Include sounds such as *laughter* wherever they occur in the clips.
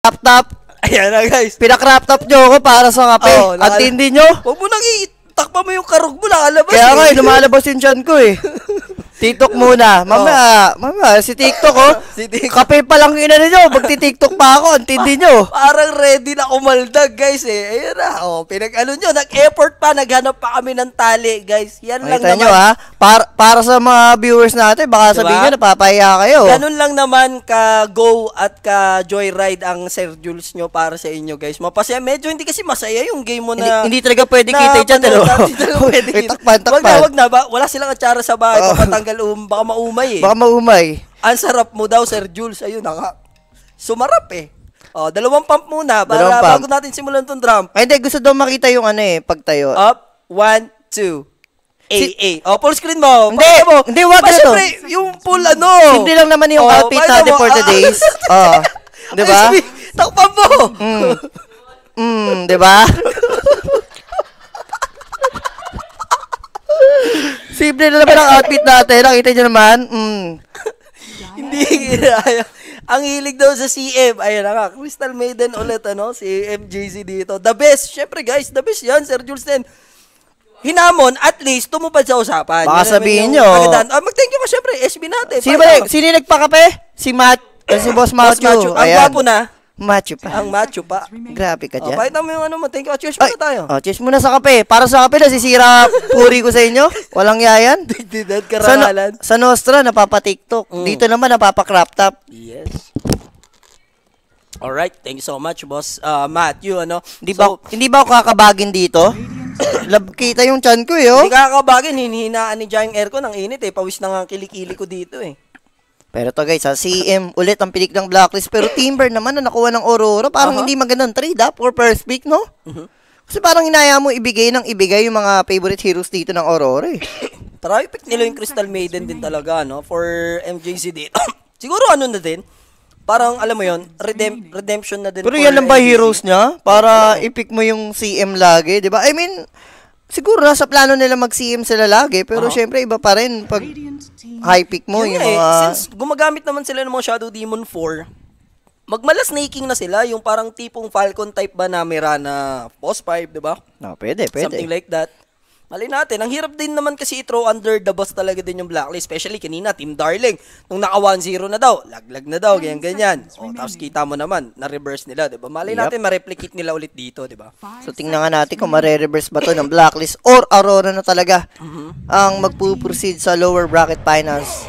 Crop top. Ayan na guys. Pinakrop top nyo ako para sa kape. Oo, At nakala- hindi nyo. Huwag mo nang itakpa mo yung karog mo, nakalabas Kaya eh. nga, eh, lumalabas yung chan ko eh. *laughs* TikTok muna. Mamaya, mamaya, si TikTok oh. *laughs* Si TikTok. Kape pa lang ina nyo. Magti-TikTok pa ako. Antindi nyo. *laughs* Parang ready na kumaldag, guys eh. Ayan na. Oh, pinag ano nyo, nag-effort pa, naghanap pa kami ng tali, guys. Yan lang Makita naman. nyo ha. Para, para sa mga viewers natin, baka Diba? sabihin nyo, napapahiya kayo. Ganun lang naman ka go at ka joyride ang Sir Jules nyo para sa inyo, guys. Mapasaya. Medyo hindi kasi masaya yung game mo Hindi, na... hindi talaga pwede kita panood Pero, natin. Hindi talaga *laughs* pwede kita. Wag na, wag na. Ba? Wala silang atsara sa bahay. Oo. Papatanggal um, baka maumay eh. Baka maumay. Ang sarap mo daw, Sir Jules. Ayun na nga. Sumarap eh. Oh, dalawang pump muna para Dalawang pump. bago natin simulan tong drum. Ay, hindi. Gusto daw makita yung ano eh, pagtayo. Up, one, two. A, Si- A. Oh, full screen mo. Hindi, mo. hindi, wag na to. yung full ano. Simple lang naman yung Oh, outfit natin for Ah, today's. Oh. Di ba? Ay, sabi, Takpan mo. Mm. Mm, di *laughs* ba? Simple na naman ang outfit natin. Nakita nyo naman. Mm. *laughs* Hindi. Ang hilig daw sa CM. Ayun na nga, Crystal Maiden ulit, ano, si MJZ dito. The best. Syempre, guys, the best yan, Sir Jules din. Hinamon, at least, tumupad sa usapan. Baka Yun sabihin nyo. Ah, mag-thank you ka, syempre, SB natin. Sino ba? Sino yung nagpakape? Si Matt. eh, si Boss Boss Matthew. Ang gwapo na. Matthew pa. Ang macho pa. Grabe ka Oh, dyan. pakita mo yung ano mo. Thank you. Cheers Ay, muna tayo. oh, cheers muna sa kape. Para sa kape, nasisira puri ko sa inyo. Walang yayan. *laughs* Digdidad, Sa, no- karangalan. sa Nostra, napapa-TikTok. Mm. Dito naman, napapa-crop top. Yes. Alright, thank you so much, boss uh, Matthew. Ano? Hindi ba, So, hindi ba ako kakabagin dito? *coughs* Lab, kita yung chan ko, eh, oh. Hindi kakabagin, hinihinaan ni Jai yung aircon. Ang init eh. Pawis na nga kilikili ko dito eh. Pero to guys, sa CM, ulit ang pilik ng blacklist. Pero Timber naman na nakuha ng Aurora, parang Aha. hindi magandang trade up or first pick, no? Mhm. Kasi parang inaya mo ibigay ng ibigay yung mga favorite heroes dito ng Aurora, eh. *coughs* Tara, pick nila yung Crystal Maiden din talaga, no? For MJC dito. *coughs* Siguro ano na din, parang alam mo yon redem- redemption na din Pero for yan lang ba MJC. heroes niya? Para i-pick mo yung CM lagi, di ba? I mean, siguro nasa plano nila mag-CM sila lagi, pero syempre iba pa rin pag high pick mo Yun yung eh, mga... since gumagamit naman sila ng mga Shadow Demon 4, magmala snaking na sila, yung parang tipong Falcon type ba na mira na boss 5, di ba? No, pwede, pwede. Something like that. Mali natin, ang hirap din naman kasi i-throw under the bus talaga din yung blacklist. Especially kanina, Team Darling. Nung naka 1-0 na daw, laglag na daw, ganyan ganyan. O, tapos kita mo naman, na-reverse nila, di ba? Mali Yep. natin, ma-replicate nila ulit dito, di ba? So tingnan nga natin kung mare-reverse ba to ng blacklist or Aurora na talaga ang magpuproceed sa lower bracket finals.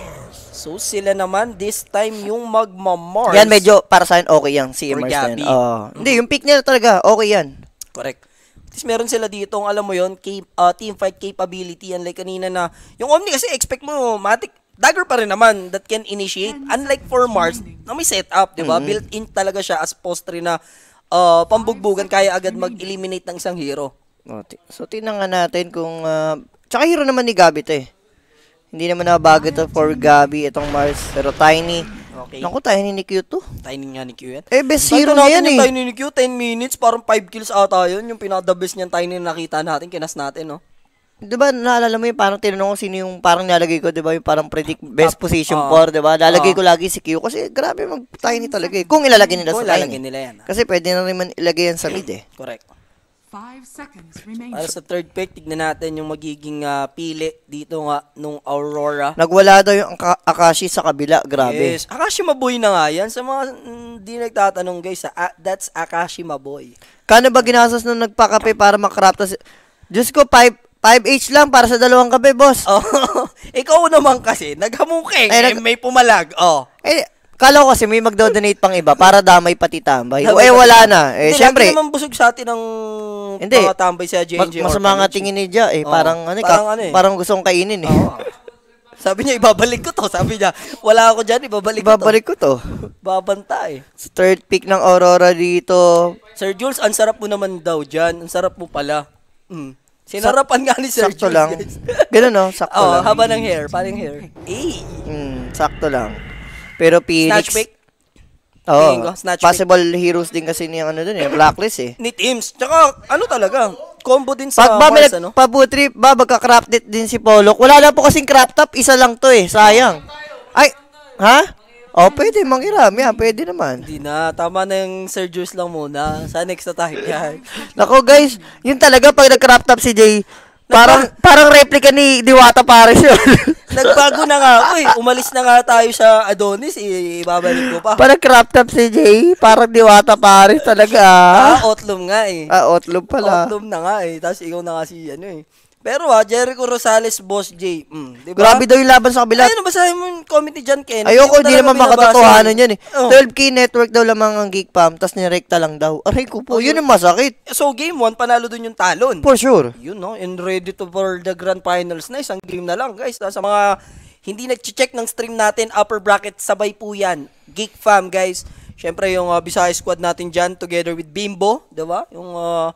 So, sila naman, this time, yung magma-Mars. Yan medyo para sa akin okay yan si Or Emerson. Gabby. Oh. Hindi, yung pick nila talaga okay yan. Correct. At least meron sila dito, alam mo yon cap, uh, team fight capability. Unlike kanina na, yung Omni kasi expect mo, Matic, dagger pa rin naman that can initiate. Unlike for Mars, na may setup, di ba? Built-in talaga siya as postre na uh, pambugbugan, kaya agad mag-eliminate ng isang hero. So tingnan nga natin kung uh, tsaka hero naman ni Gabi to eh. Hindi naman nabago to for Gabi itong Mars pero Tiny. Okay. Naku, Tiny ni Q to. Timing nga ni Q yan. Eh best hero na yan eh. Tiny ni Q, 10 minutes, parang 5 kills ata yun. Yung pinaka-the best niyan Tiny na nakita natin, kinas natin, no? 'Di ba naalala mo yung parang tinanong ko sino yung parang nilalagay ko, 'di ba? Yung parang predict best Top, position ah. for, 'di ba? Lalagay Ah. ko lagi si Q kasi grabe mag Tiny talaga eh. Kung ilalagay nila Kung sa ilalagay Tiny. nila yan. ah. Kasi pwede na rin man ilagay yan sa mid eh. Correct. Five seconds remaining. Para sa third pick, tignan natin yung magiging ah, pili dito nga nung Aurora. Nagwala daw yung Aka- Akashi sa kabila, grabe. Yes. Akashi Maboy na nga yan. Sa mga hindi nagtatanong guys, ah, that's Akashi Maboy. Kano ba ginastos nung nagpakape para makrapta si... Diyos ko, 5, 5H lang para sa dalawang kape, boss. *laughs* Oh, *laughs* ikaw naman kasi, naghamukeng, Ay, eh, nag- may pumalag. Oh. Eh, kala ko kasi may magdo-donate pang iba para damay pati tambay. O, eh, wala na. Eh, Hindi, syempre, lagi naman busog sa atin ng Hindi. mga tambay sa mas, JNJ masama nga tingin ni Ja, eh. Oo. Parang, ano, eh, Parang ka- ano eh. parang gustong kainin, eh. Oo. Sabi niya, ibabalik ko to. Sabi niya, wala ako dyan, ibabalik, Babalik ko to. ko to. Babanta eh. Third pick ng Aurora dito. Sir Jules, ang sarap mo naman daw dyan. Ang sarap mo pala. Mm. Sinarapan nga ni Sir sakto Jules. lang. guys. Ganun, no? Sakto oh, lang. haba ng hair. Parang hair. Eh. Hmm, sakto lang. Pero Phoenix... Snatch pick. Oo. Ko, snatch pick. possible heroes din kasi niyang ano dun eh. Blacklist eh. Ni Teams. Tsaka, ano talaga, combo din sa Pag ba may Mars, ano? nagpabutrip ba, magka-crop dit din si Polok. Wala na po kasing crop top, isa lang to eh. Sayang. Ay, ha? Oh, pwede, manghiram. Yan, pwede naman. Hindi na. Tama na yung Sir Jules lang muna. Sa next na tayo yan. *laughs* Nako guys, yun talaga pag nag-crop top si Jay, parang parang replica ni Diwata Pares yun. *laughs* Nagbago na nga. Uy, umalis na nga tayo sa Adonis. I- ibabalik ko pa. Parang crop top si Jay, parang Diwata Pares talaga. Ah, Otlum nga eh. Ah, Outlook pala. Otlum na nga eh. Tapos ikaw na nga si ano eh. Pero ah, Jericho Rosales, Boss J. Mm, di ba? Grabe daw yung laban sa kabila. Ayun, basahin mo yung comment ni John Ken. Ayoko, ko hindi naman makatotohanan yan eh. Oh. 12K network daw lamang ang Geek Pam, tas nirekta lang daw. Aray ko po, yun yung masakit. So, game 1, panalo dun yung talon. For sure. Yun, no? And ready to for the grand finals na. Isang game na lang, guys. Sa mga hindi nag-check ng stream natin, upper bracket, sabay po yan. Geek fam, guys. Siyempre, yung uh, Bisaya squad natin dyan, together with Bimbo, di ba? Yung uh,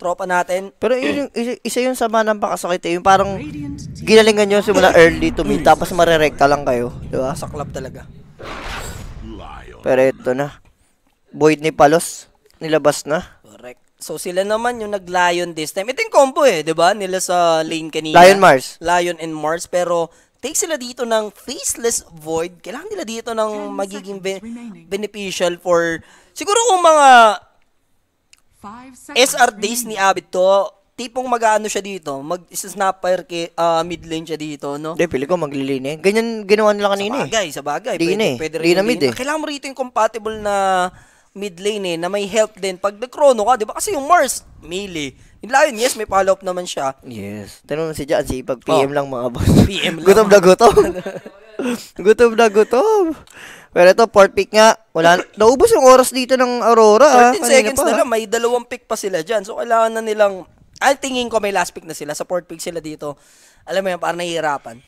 tropa natin. Pero yun, yung, isa, isa yung sama ng pakasakit eh. Yung parang ginalingan nyo simula early to mid, tapos marerekta lang kayo. Di ba? Sa club talaga. Pero ito na. Void ni Palos, nilabas na. Correct. So, sila naman yung nag-Lion this time. Ito yung combo eh, di ba? Nila sa lane kanina. Lion Mars. Lion and Mars. Pero, take sila dito ng Faceless Void. Kailangan nila dito ng 10 magiging be- beneficial for... Siguro kung mga Five seconds SR days ni. Abid to, tipong mag-ano siya dito, mag-snapper ke, ah, mid lane siya dito, no? Hindi, pili ko maglilin eh. Ganyan ginawa nila kanina Sa eh. bagay, sa bagay. Di na eh. Pwede, pwede Di na mid eh. Kailangan mo rito yung compatible na mid lane eh, na may help din. Pag nag-chrono ka, di ba? Kasi yung Mars, melee. Yung Lion, yes, may follow-up naman siya. Yes. Tanong si Jan, si pag PM Oh. lang mga boss. PM *laughs* lang. gutom na gutom. *laughs* *laughs* gutom na gutom. Pero ito, port pick nga. Wala, naubos yung oras dito ng Aurora. ah. 13 Kanina seconds pa, na ah. lang, may dalawang pick pa sila dyan. So, kailangan na nilang, al tingin ko may last pick na sila. Sa fourth pick sila dito. Alam mo yan, parang nahihirapan.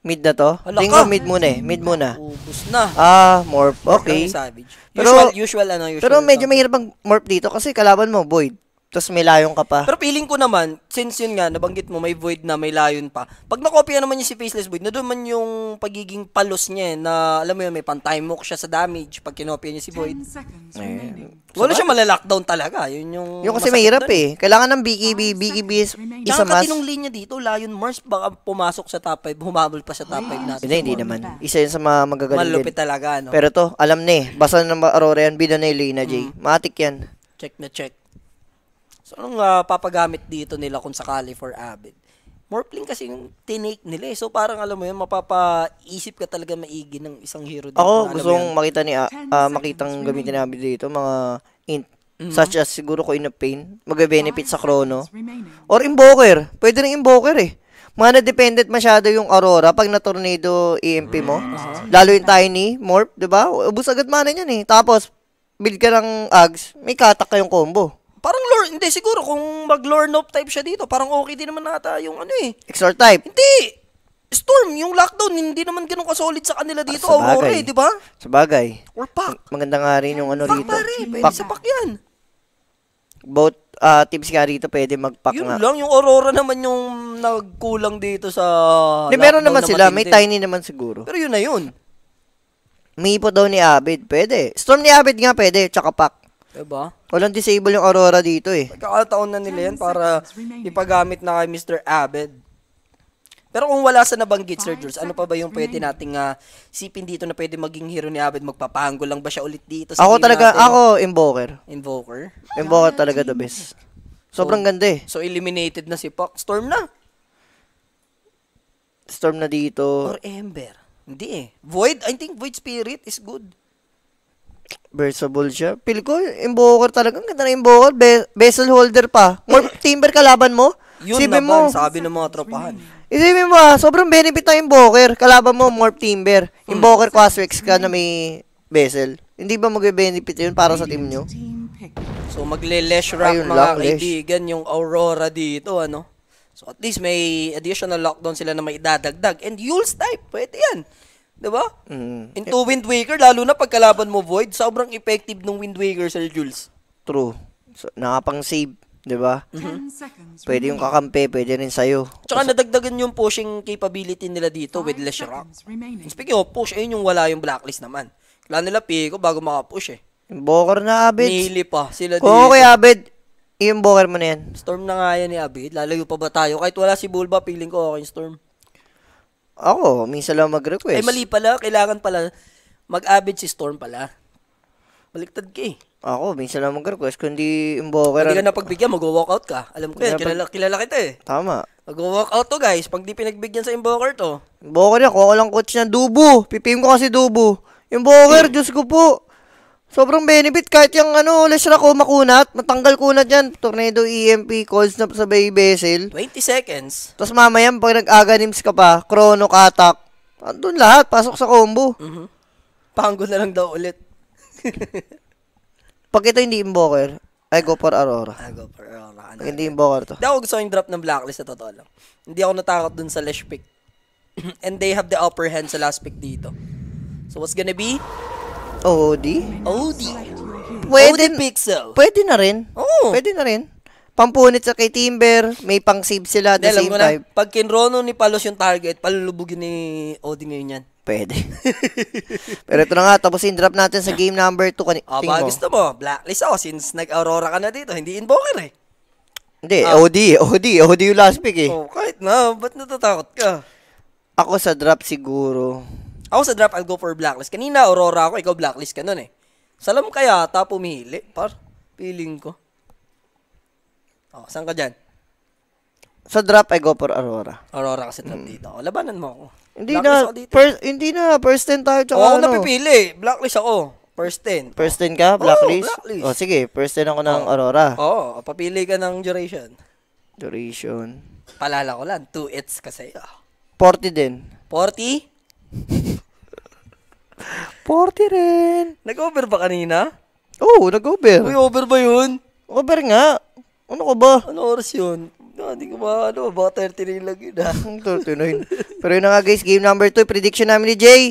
Mid na to? Hala Tingnan ka. ko mid muna eh. Mid muna. Ubus na. Ah, morph. Okay. Ang. Pero- Usual, usual ano, usual. Pero medyo mahirap ang morph dito kasi kalaban mo, Void. Tapos may layong ka pa. Pero feeling ko naman, since yun nga, nabanggit mo, may void na, may lion pa. Pag nakopya naman yung si Faceless Void, na doon man yung pagiging palos niya, eh, na alam mo yun, may pan-time mock siya sa damage pag kinopya niya si Void. 10 seconds remaining. Wala siya malalockdown talaga. Yun yung... yung kasi mahirap doon. eh. Kailangan ng BKB. BKB is isa Tsaka mas. katinong linya dito, Lion Mars, baka pumasok sa top 5, humabol pa sa top 5 natin. Hindi, hindi naman. Isa yun sa mga magagaling Malupit din. talaga, no? Pero to, alam na eh. Basta na Aurora yan, bida na yung Lina J. Mm. Matik yan. check na check. So, anong ah, papagamit dito nila kung sakali for Avid? Morphling kasi yung tinake nila eh. So, parang alam mo yun, mapapaisip ka talaga maigi ng isang hero dito. Ako, gusto kong makita ni, 10 ah, seconds makitang gamitin namin dito, mga int. Mm-hmm. Such as, siguro ko in a pain. Magbe-benefit sa chrono. Or invoker. Pwede rin invoker eh. Mga na-dependent masyado yung Aurora pag na-tornado EMP mo. Lalo yung Tiny, Morph, di ba? Ubus agad mana niyan eh. Tapos, build ka ng Ags, may katak kayong combo. Parang lore, hindi siguro kung mag-lore nope type siya dito, parang okay din naman nata yung ano eh. Extra type. Hindi! Storm, yung lockdown, hindi naman ganun ka-solid sa kanila dito, Ah, sa Aurora bagay. eh, di ba? Sa bagay. Or pack. Maganda nga rin yung ano Pack rito. pare, pwede Pack. sa pack yan. Both ah, teams nga rito pwede mag-pack Yun nga. lang, yung Aurora naman yung nagkulang dito sa Hindi, meron naman na sila. May. Tiny naman siguro. Pero yun na yun. May ipot daw ni Abid. Pwede. Storm ni Abid nga pwede. Tsaka pack. Diba? Walang disable yung Aurora dito eh. Pagkakataon na nila yan 10 para ipagamit na kay Mr. Abed. Pero kung wala sa nabanggit, Sir Jules, ano pa ba yung pwede nating ah, sipin dito na pwede maging hero ni Abed? Magpapango lang ba siya ulit dito Ako game talaga, natin? ako invoker. Invoker. Invoker talaga the best. Sobrang ganda eh. So, eliminated na si Puck. Storm na. Storm na dito. Or Ember. Hindi eh. Void, I think Void Spirit is good. Versable siya. Feel ko, invoker talaga. Ang ganda na invoker. Be- vessel holder pa. More timber kalaban mo. Yun Isipin naman, mo. sabi ng mga tropahan. Isipin mo ah, sobrang benefit ng invoker. Kalaban mo, morph timber. Hmm. Invoker Quaswex ka na may vessel. Hindi ba mag-benefit yun para sa team nyo? So, magle-lesh rock Ayun mga lesh. kaibigan yung Aurora dito, ano? So, at least may additional lockdown sila na may idadagdag. And Yule's type, pwede yan. 'Di ba? Mm, Into Wind Waker, lalo na pagkalaban mo Void, sobrang effective ng Wind Waker, Sir Jules. true. So, nakapang-save, di ba? 10 seconds Pwede yung kakampi, pwede rin sa'yo. Tsaka nadagdagan yung pushing capability nila dito with Five Lesh Rock. seconds remaining. Speaking of push, ayun yung wala yung blacklist naman. Kailangan nila Pico bago makapush eh. Invoker na Abid. Nili pa sila dito. Kung okay Abid, i-invoker mo na yan. Storm na nga yan ni Abid. Lalayo pa ba tayo? Kahit wala si Bulba, feeling ko okay yung Storm. Ako, minsan lang mag-request. Ay, mali pala. Kailangan pala Mag-avid si Storm pala. Baliktad ka eh. Ako, minsan lang mag-request, kundi invoker. Hindi ka na pagbigyan, mag-walkout ka. Alam ko yan, Kaya kilala, kilala kita eh. Tama. Mag-walkout to guys, pag di pinagbigyan sa invoker to. Invoker yan, kuha ko lang coach ng dubo. Pipim ko kasi dubo. Invoker, Diyos ko po. Sobrang benefit kahit yung ano, lesra ko makunat, matanggal kunat yan. Tornado EMP, calls na sa bay vessel. 20 seconds. Tapos mamaya, pag nag-aganims ka pa, chrono katak. Andun lahat, pasok sa combo. Mhm. Panggo na lang daw ulit. *laughs* Pag ito hindi invoker, I go for Aurora. Ah, go for Aurora. Pag hindi invoker to. Hindi ako gusto yung drop ng blacklist sa totoo lang. Hindi ako natakot dun sa Lesh pick. *clears throat* And they have the upper hand sa last pick dito. So what's gonna be? OD? OD. Pwede, OD Pixel. pwede na rin. Oo. Pwede na rin. Pampunit sa kay Timber, may pang-save sila at the same na, time. pag kinrono ni Palos yung target, palulubugin ni OD ngayon yan. Pwede. *laughs* Pero ito na nga, tapusin drop natin sa game number 2. Kani- Ah, tingin baka mo. gusto mo, blacklist ako since nag-aurora ka na dito, hindi invoker eh. Hindi, Ah. OD. OD. OD yung last pick eh. Oh, kahit na, ba't natatakot ka? Ako sa drop siguro. Ako sa drop, I'll go for blacklist. Kanina, aurora ako, ikaw blacklist ka nun eh. Salam kaya ata pumili, par. Feeling ko. Oh, saan ka dyan? Sa drop, I go for Aurora. Aurora kasi drop dito. Oh, labanan mo ako. Hindi Blacklist na, ako dito. first, hindi na, first 10 tayo. Tsaka Oh, ako ano. napipili. Blacklist ako. First 10. First 10 ka, blacklist? blacklist. Oh, sige, first 10 ako ng Aurora. Oo, oh, papili ka ng duration. Duration. Palala ko lang, 2 hits kasi. Ah. 40 din. 40? *laughs* 40 rin. Nag-over ba kanina? Oh, nag-over. Uy, over ba yun? Over nga. Ano ka ba? Ano oras yun? Ah, Hindi ko ba, ano, baka 39 lang yun ah. Ang 39. Pero yun na nga guys, game number 2, prediction namin ni Jay.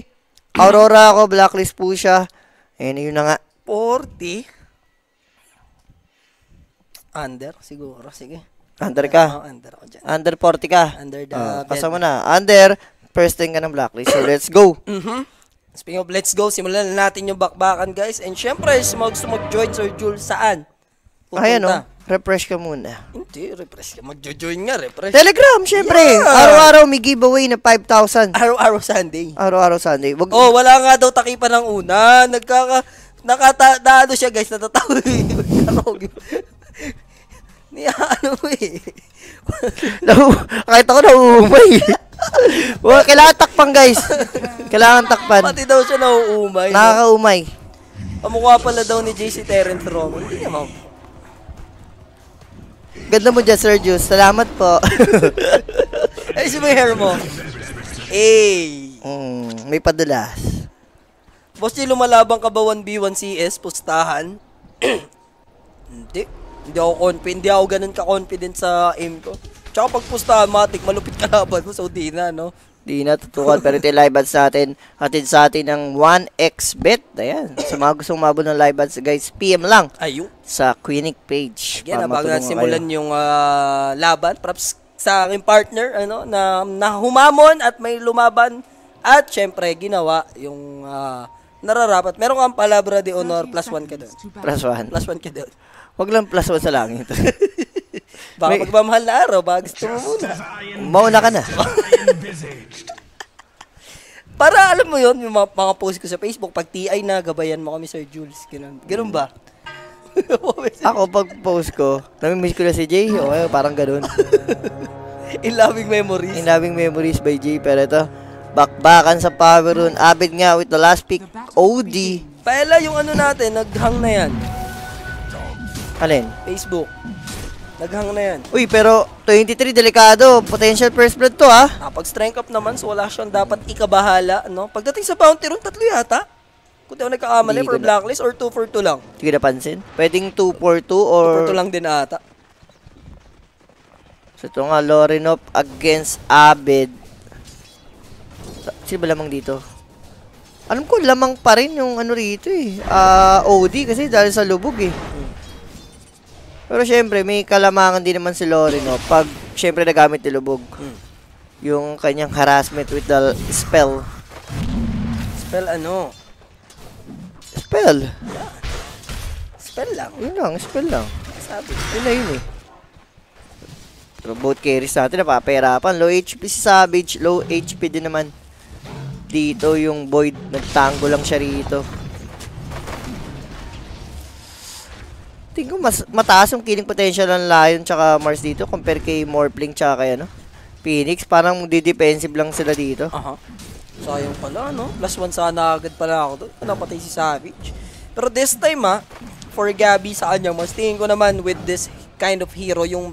Aurora ako, blacklist po siya. Ayun, yun na nga. 40? Under, siguro. Sige. Under ka. Oh, under ako dyan. Under 40 ka. Under the Ah, bed. kasama na. Under, first thing ka ng blacklist. So, let's go. Mhm. Speaking of let's go, simulan na natin yung bakbakan guys. And syempre, sa mga gusto mag-join Sir Jules, saan? Ayan o, refresh ka muna. Hindi, refresh ka. Mag-join nga, refresh. Telegram, syempre. Yeah. Araw-araw may giveaway na 5,000. Araw-araw Sunday. Araw-araw Sunday. Wag, Oh, wala nga daw takipan ng una. Nagkaka... Nakata... Naano siya guys, natatawa. *laughs* Karog. Ni ano eh. Nahu, kahit ako nauumay. *laughs* *laughs* well, kailangan takpan, guys. Kailangan takpan. Pati daw siya nauumay. Nakakaumay. Kamukha pala daw ni JC Terrence Romo. Hindi naman. Ganda mo dyan, Sir Juice. Salamat po. *laughs* Ay, si may hair mo. Eh. mm, may padulas. Boss, di lumalaban ka ba 1v1 CS, pustahan? *clears throat* hindi. Hindi ako confident. Hindi ako ganun ka-confident sa aim ko. Tsaka pag pustahan, matik, malupit ka laban mo. So, di na, no? Di na tutukan. Pero ito yung live ads natin. Hatid sa atin ng 1xbet. Ayan. Sa mga gustong mabot ng live ads, guys, PM lang Ayun. sa Quinic page. Again, bago na simulan kayo. yung ah, laban, props sa aking partner, ano, na, na humamon at may lumaban. At syempre, ginawa yung ah, nararapat. Meron kang palabra de honor, plus one ka doon. Plus one. Plus one ka doon. Wag lang plus one sa langit. *laughs* Baka May- magmamahal na araw, baka gusto mo muna. Mauna ka na. *laughs* Para alam mo yon yung mga, mga post ko sa Facebook, pag TI na, gabayan mo kami, Sir Jules. Ganun, ganun ba? *laughs* Ako, pag post ko, namimiss ko na si Jay. O, eh, parang ganun. *laughs* In loving memories. In Having Memories by Jay. Pero ito, bakbakan sa power rune. Abid nga with the last pick. OD. Paela yung ano natin, naghang na yan. Alin? Facebook. Naghang na yan. Uy, pero 23, delikado. Potential first blood to, ah. Ah, pag strength up naman, so wala siyang dapat ikabahala, no? Pagdating sa bounty rune, tatlo yata. Kung di ako nagkakamali for blacklist or 2 for 2 lang. Hindi ko napansin. Pwedeng 2 for 2 2 or... for 2 lang din ata. So, ito nga, Lorinop against Abid. Sino ba lamang dito? Alam ko, lamang pa rin yung ano rito eh. Ah, OD kasi dahil sa lubog eh. Pero syempre, may kalamangan din naman si Lorinop pag syempre nagamit ni lubog. Hmm. Yung kanyang harassment with the spell. Spell ano? Spell? Spell lang. Yun lang, spell lang. Sabi. Yun na yun eh. Pero both carries natin napapahirapan. Low HP si Savage, low HP din naman. dito yung Void. Nagtango lang siya rito. Tingin ko mas mataas yung killing potential ng Lion tsaka Mars dito compare kay Morphling tsaka kay ano, Phoenix. Parang di-defensive lang sila dito. Aha. Sayang pala, no? Plus one sana agad pala ako doon. Napatay si Savage. Pero this time, ha, for Gabby sa kanya, mas tingin ko naman with this kind of hero, yung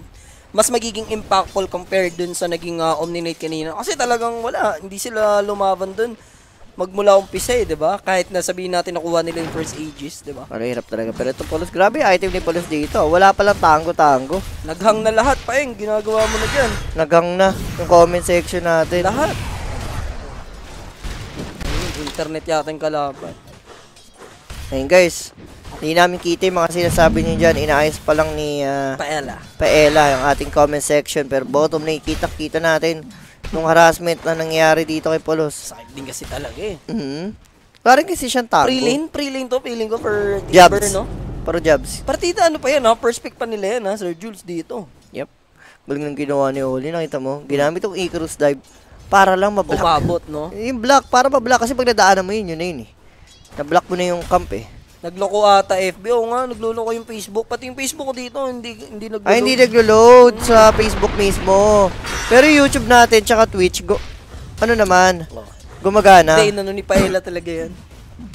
mas magiging impactful compared dun sa naging uh, Omninate kanina. Kasi talagang wala, hindi sila lumaban dun magmula umpisa eh, di ba? Kahit na sabihin natin nakuha nila yung first ages, di ba? Parang hirap talaga. Pero ito Polos, grabe item ni Polos dito. Wala palang tango-tango. Naghang na lahat pa eh, ginagawa mo na dyan. Nagang na yung comment section natin. Lahat. Internet yata yung kalaban. Ayun guys, hindi namin kita yung mga sinasabi niyo dyan. Inaayos pa lang ni ah, Paela. Paela yung ating comment section. Pero bottom na kita-kita natin nung harassment na nangyari dito kay Polos. Sakit din kasi talaga eh. Mhm. Parang kasi siyang tago. Pre-lane, pre-lane to, feeling ko for Jabs. Timber, no? Pero jabs. Partida ano pa yan, ha? First pick pa nila yan, ha? Sir Jules dito. Yep. Galing ng ginawa ni Oli. Nakita mo? Ginamit yung Icarus dive para lang mablock. Umabot, no? Yung block, para mablock. Kasi pag nadaanan mo yun, yun na yun eh. Na-block mo na yung camp eh. Nagloko ata FB. Oo nga, nagluloko yung Facebook. Pati yung Facebook ko dito, hindi, hindi nagluloko. Ay, hindi naglo-load sa Facebook mismo. Pero YouTube natin, tsaka Twitch, go, ano naman, gumagana. Hindi, inano ni Paela talaga yan.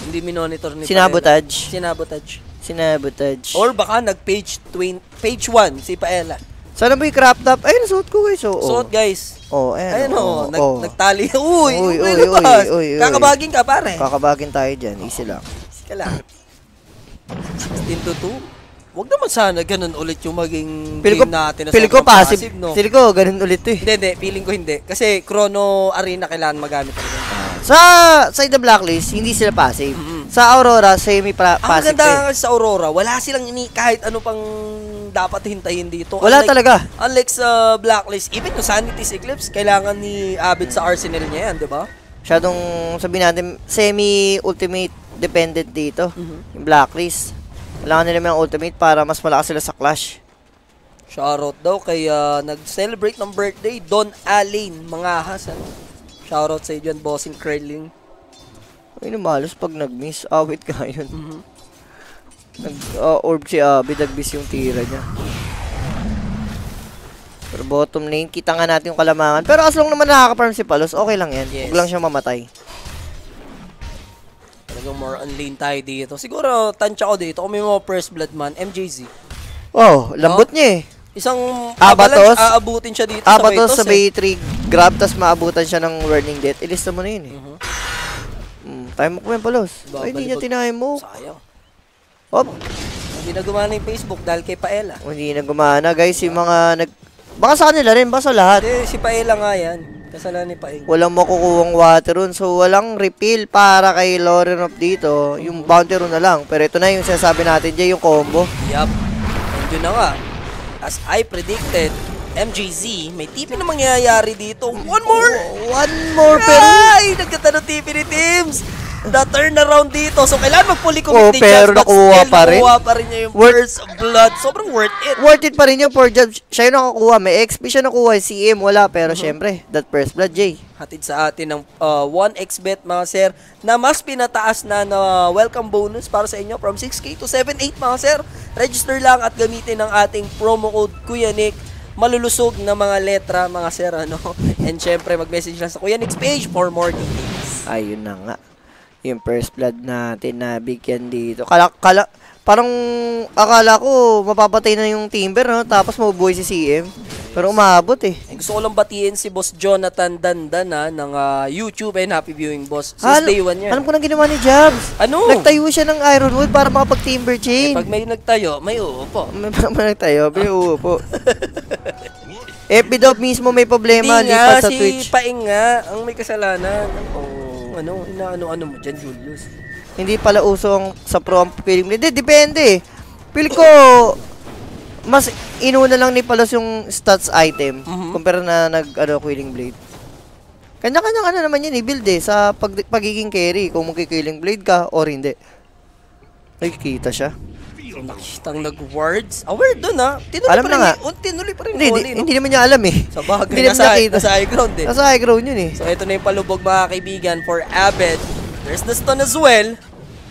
Hindi minonitor ni Sinabotage. Paela. Sinabotage. Sinabotage. Or baka nag-page 20, page 1 si Paela. Sana ba yung crop top? Ayun, suot ko guys. Oo. Suot guys. Oh, ayun. Ayun oh, o, nag, oh. nagtali. *laughs* Uy, Uy, uy, uy, uy, uy, uy, uy. Kakabagin ka, pare. Kakabagin tayo dyan. Easy lang. Sige lang. 16 to 2. Huwag naman sana ganun ulit yung maging ko, game natin. na feel ko sobrang passive. no? Feel ko, ganun ulit to eh. Hindi, hindi. Feeling ko hindi. Kasi Chrono Arena kailangan magamit talaga. Sa side the blacklist, hindi sila passive. Mhm. Sa Aurora, semi-passive. Ang maganda eh. sa Aurora, wala silang ini kahit ano pang dapat hintayin dito. Wala Unlike- talaga. Unlike sa Blacklist, even yung Sanity's Eclipse, kailangan ni Abid sa arsenal niya yan, di ba? Masyadong, sabihin natin, semi-ultimate dependent dito. Mhm. Yung blacklist. Kailangan nila may ultimate para mas malakas sila sa clash. Shoutout daw kay ah, nag-celebrate ng birthday, Don Alain, mga ahas. Ano? Shoutout sa iyo bossing curling. Ay, malos pag nag-miss. Awit ka yun. Mhm. Nag, uh, orb si Abby, nag-miss yung tira niya. Pero bottom lane, kita nga natin yung kalamangan. Pero as long naman nakaka-farm si Palos, okay lang yan. Yes. Huwag lang siya mamatay. Talagang more on lane tayo dito. Siguro, tansya ko dito, kung may mga first blood man, MJZ. Oh, lambot niya eh. Isang Abatos? aabutin siya dito Abatos sa sa Bay Bay 3 grab, tas maabutan siya ng warning death. Ilista mo na yun eh. Mhm. Mm, time mo ko yan, Palos. Ay, hindi niya tinahin mo. Sayang. Op, Hindi na gumana yung Facebook dahil kay Paela. hindi na gumana guys. Yung mga nag... Baka sa kanila rin, baka sa lahat. Hindi, si Paela nga yan. Kasalanan ni Paeng. Walang makukuhang water run. So, walang refill para kay Lauren of dito. Yung bounty run na lang. Pero ito na yung sinasabi natin dyan, yung combo. Yup. And yun na nga. As I predicted, MJZ, may tipi na mangyayari dito. One more! One more, pero... Ay! Nagkata ng tipi ni Teams! The turnaround dito. So, kailangan magpuli Oh, ni pero Jobs, but still, pa rin. nakuha pa rin niya yung Worth- first blood. Sobrang worth it. Worth it pa rin yung for job. Siya yung nakakuha. May XP siya nakuha. CM wala. Pero syempre, that first blood, Jay. Hatid sa atin ng uh, 1xbet mga sir na mas pinataas na na welcome bonus para sa inyo from 6k to 7.8 mga sir. Register lang at gamitin ang ating promo code Kuya Nick. Malulusog na mga letra mga sir ano. *laughs* And syempre mag-message lang sa Kuya Nick's page for more details. Ayun na nga. Yung first blood natin na bigyan dito. Kala, kala, parang akala ko mapapatay na yung Timber, no? Tapos mabubuhay si CM. Pero umabot eh. Eh, gusto ko lang batiin si Boss Jonathan Dandana ng ah, YouTube and happy viewing boss. Since Al- day one yan. Alam ko nang ginawa ni Jobs. Ano? Nagtayo siya ng Ironwood para makapag-timber chain. Pag may nagtayo, may uupo. May may nagtayo, may *laughs* uupo. Epidop mismo may problema, Hindi lipat nga, sa si Twitch. Paing nga ang may kasalanan. Ang ano, inaano-ano mo dyan, Julius. Hindi pala uso ang sa pro ang feeling Hindi, depende eh. Feel ko, mas inuna lang ni Palos yung stats item Mhm. compare na nag ano, Quilling Blade. Kanya-kanya ano naman yun, i-build eh, sa pag, pagiging carry, kung magki-Killing Blade ka or hindi. Nakikita siya. Nakitang nag-words. Aware dun ha. Tinuloy Alam pa na rin nga. ni- oh, tinuloy pa rin Hindi, ni hindi, no? hindi naman niya alam eh. Sa bagay, Hindi nasa, nakita. nasa high ground eh. Nasa high ground yun eh. So ito na yung palubog mga kaibigan for Abed. There's the stun as well.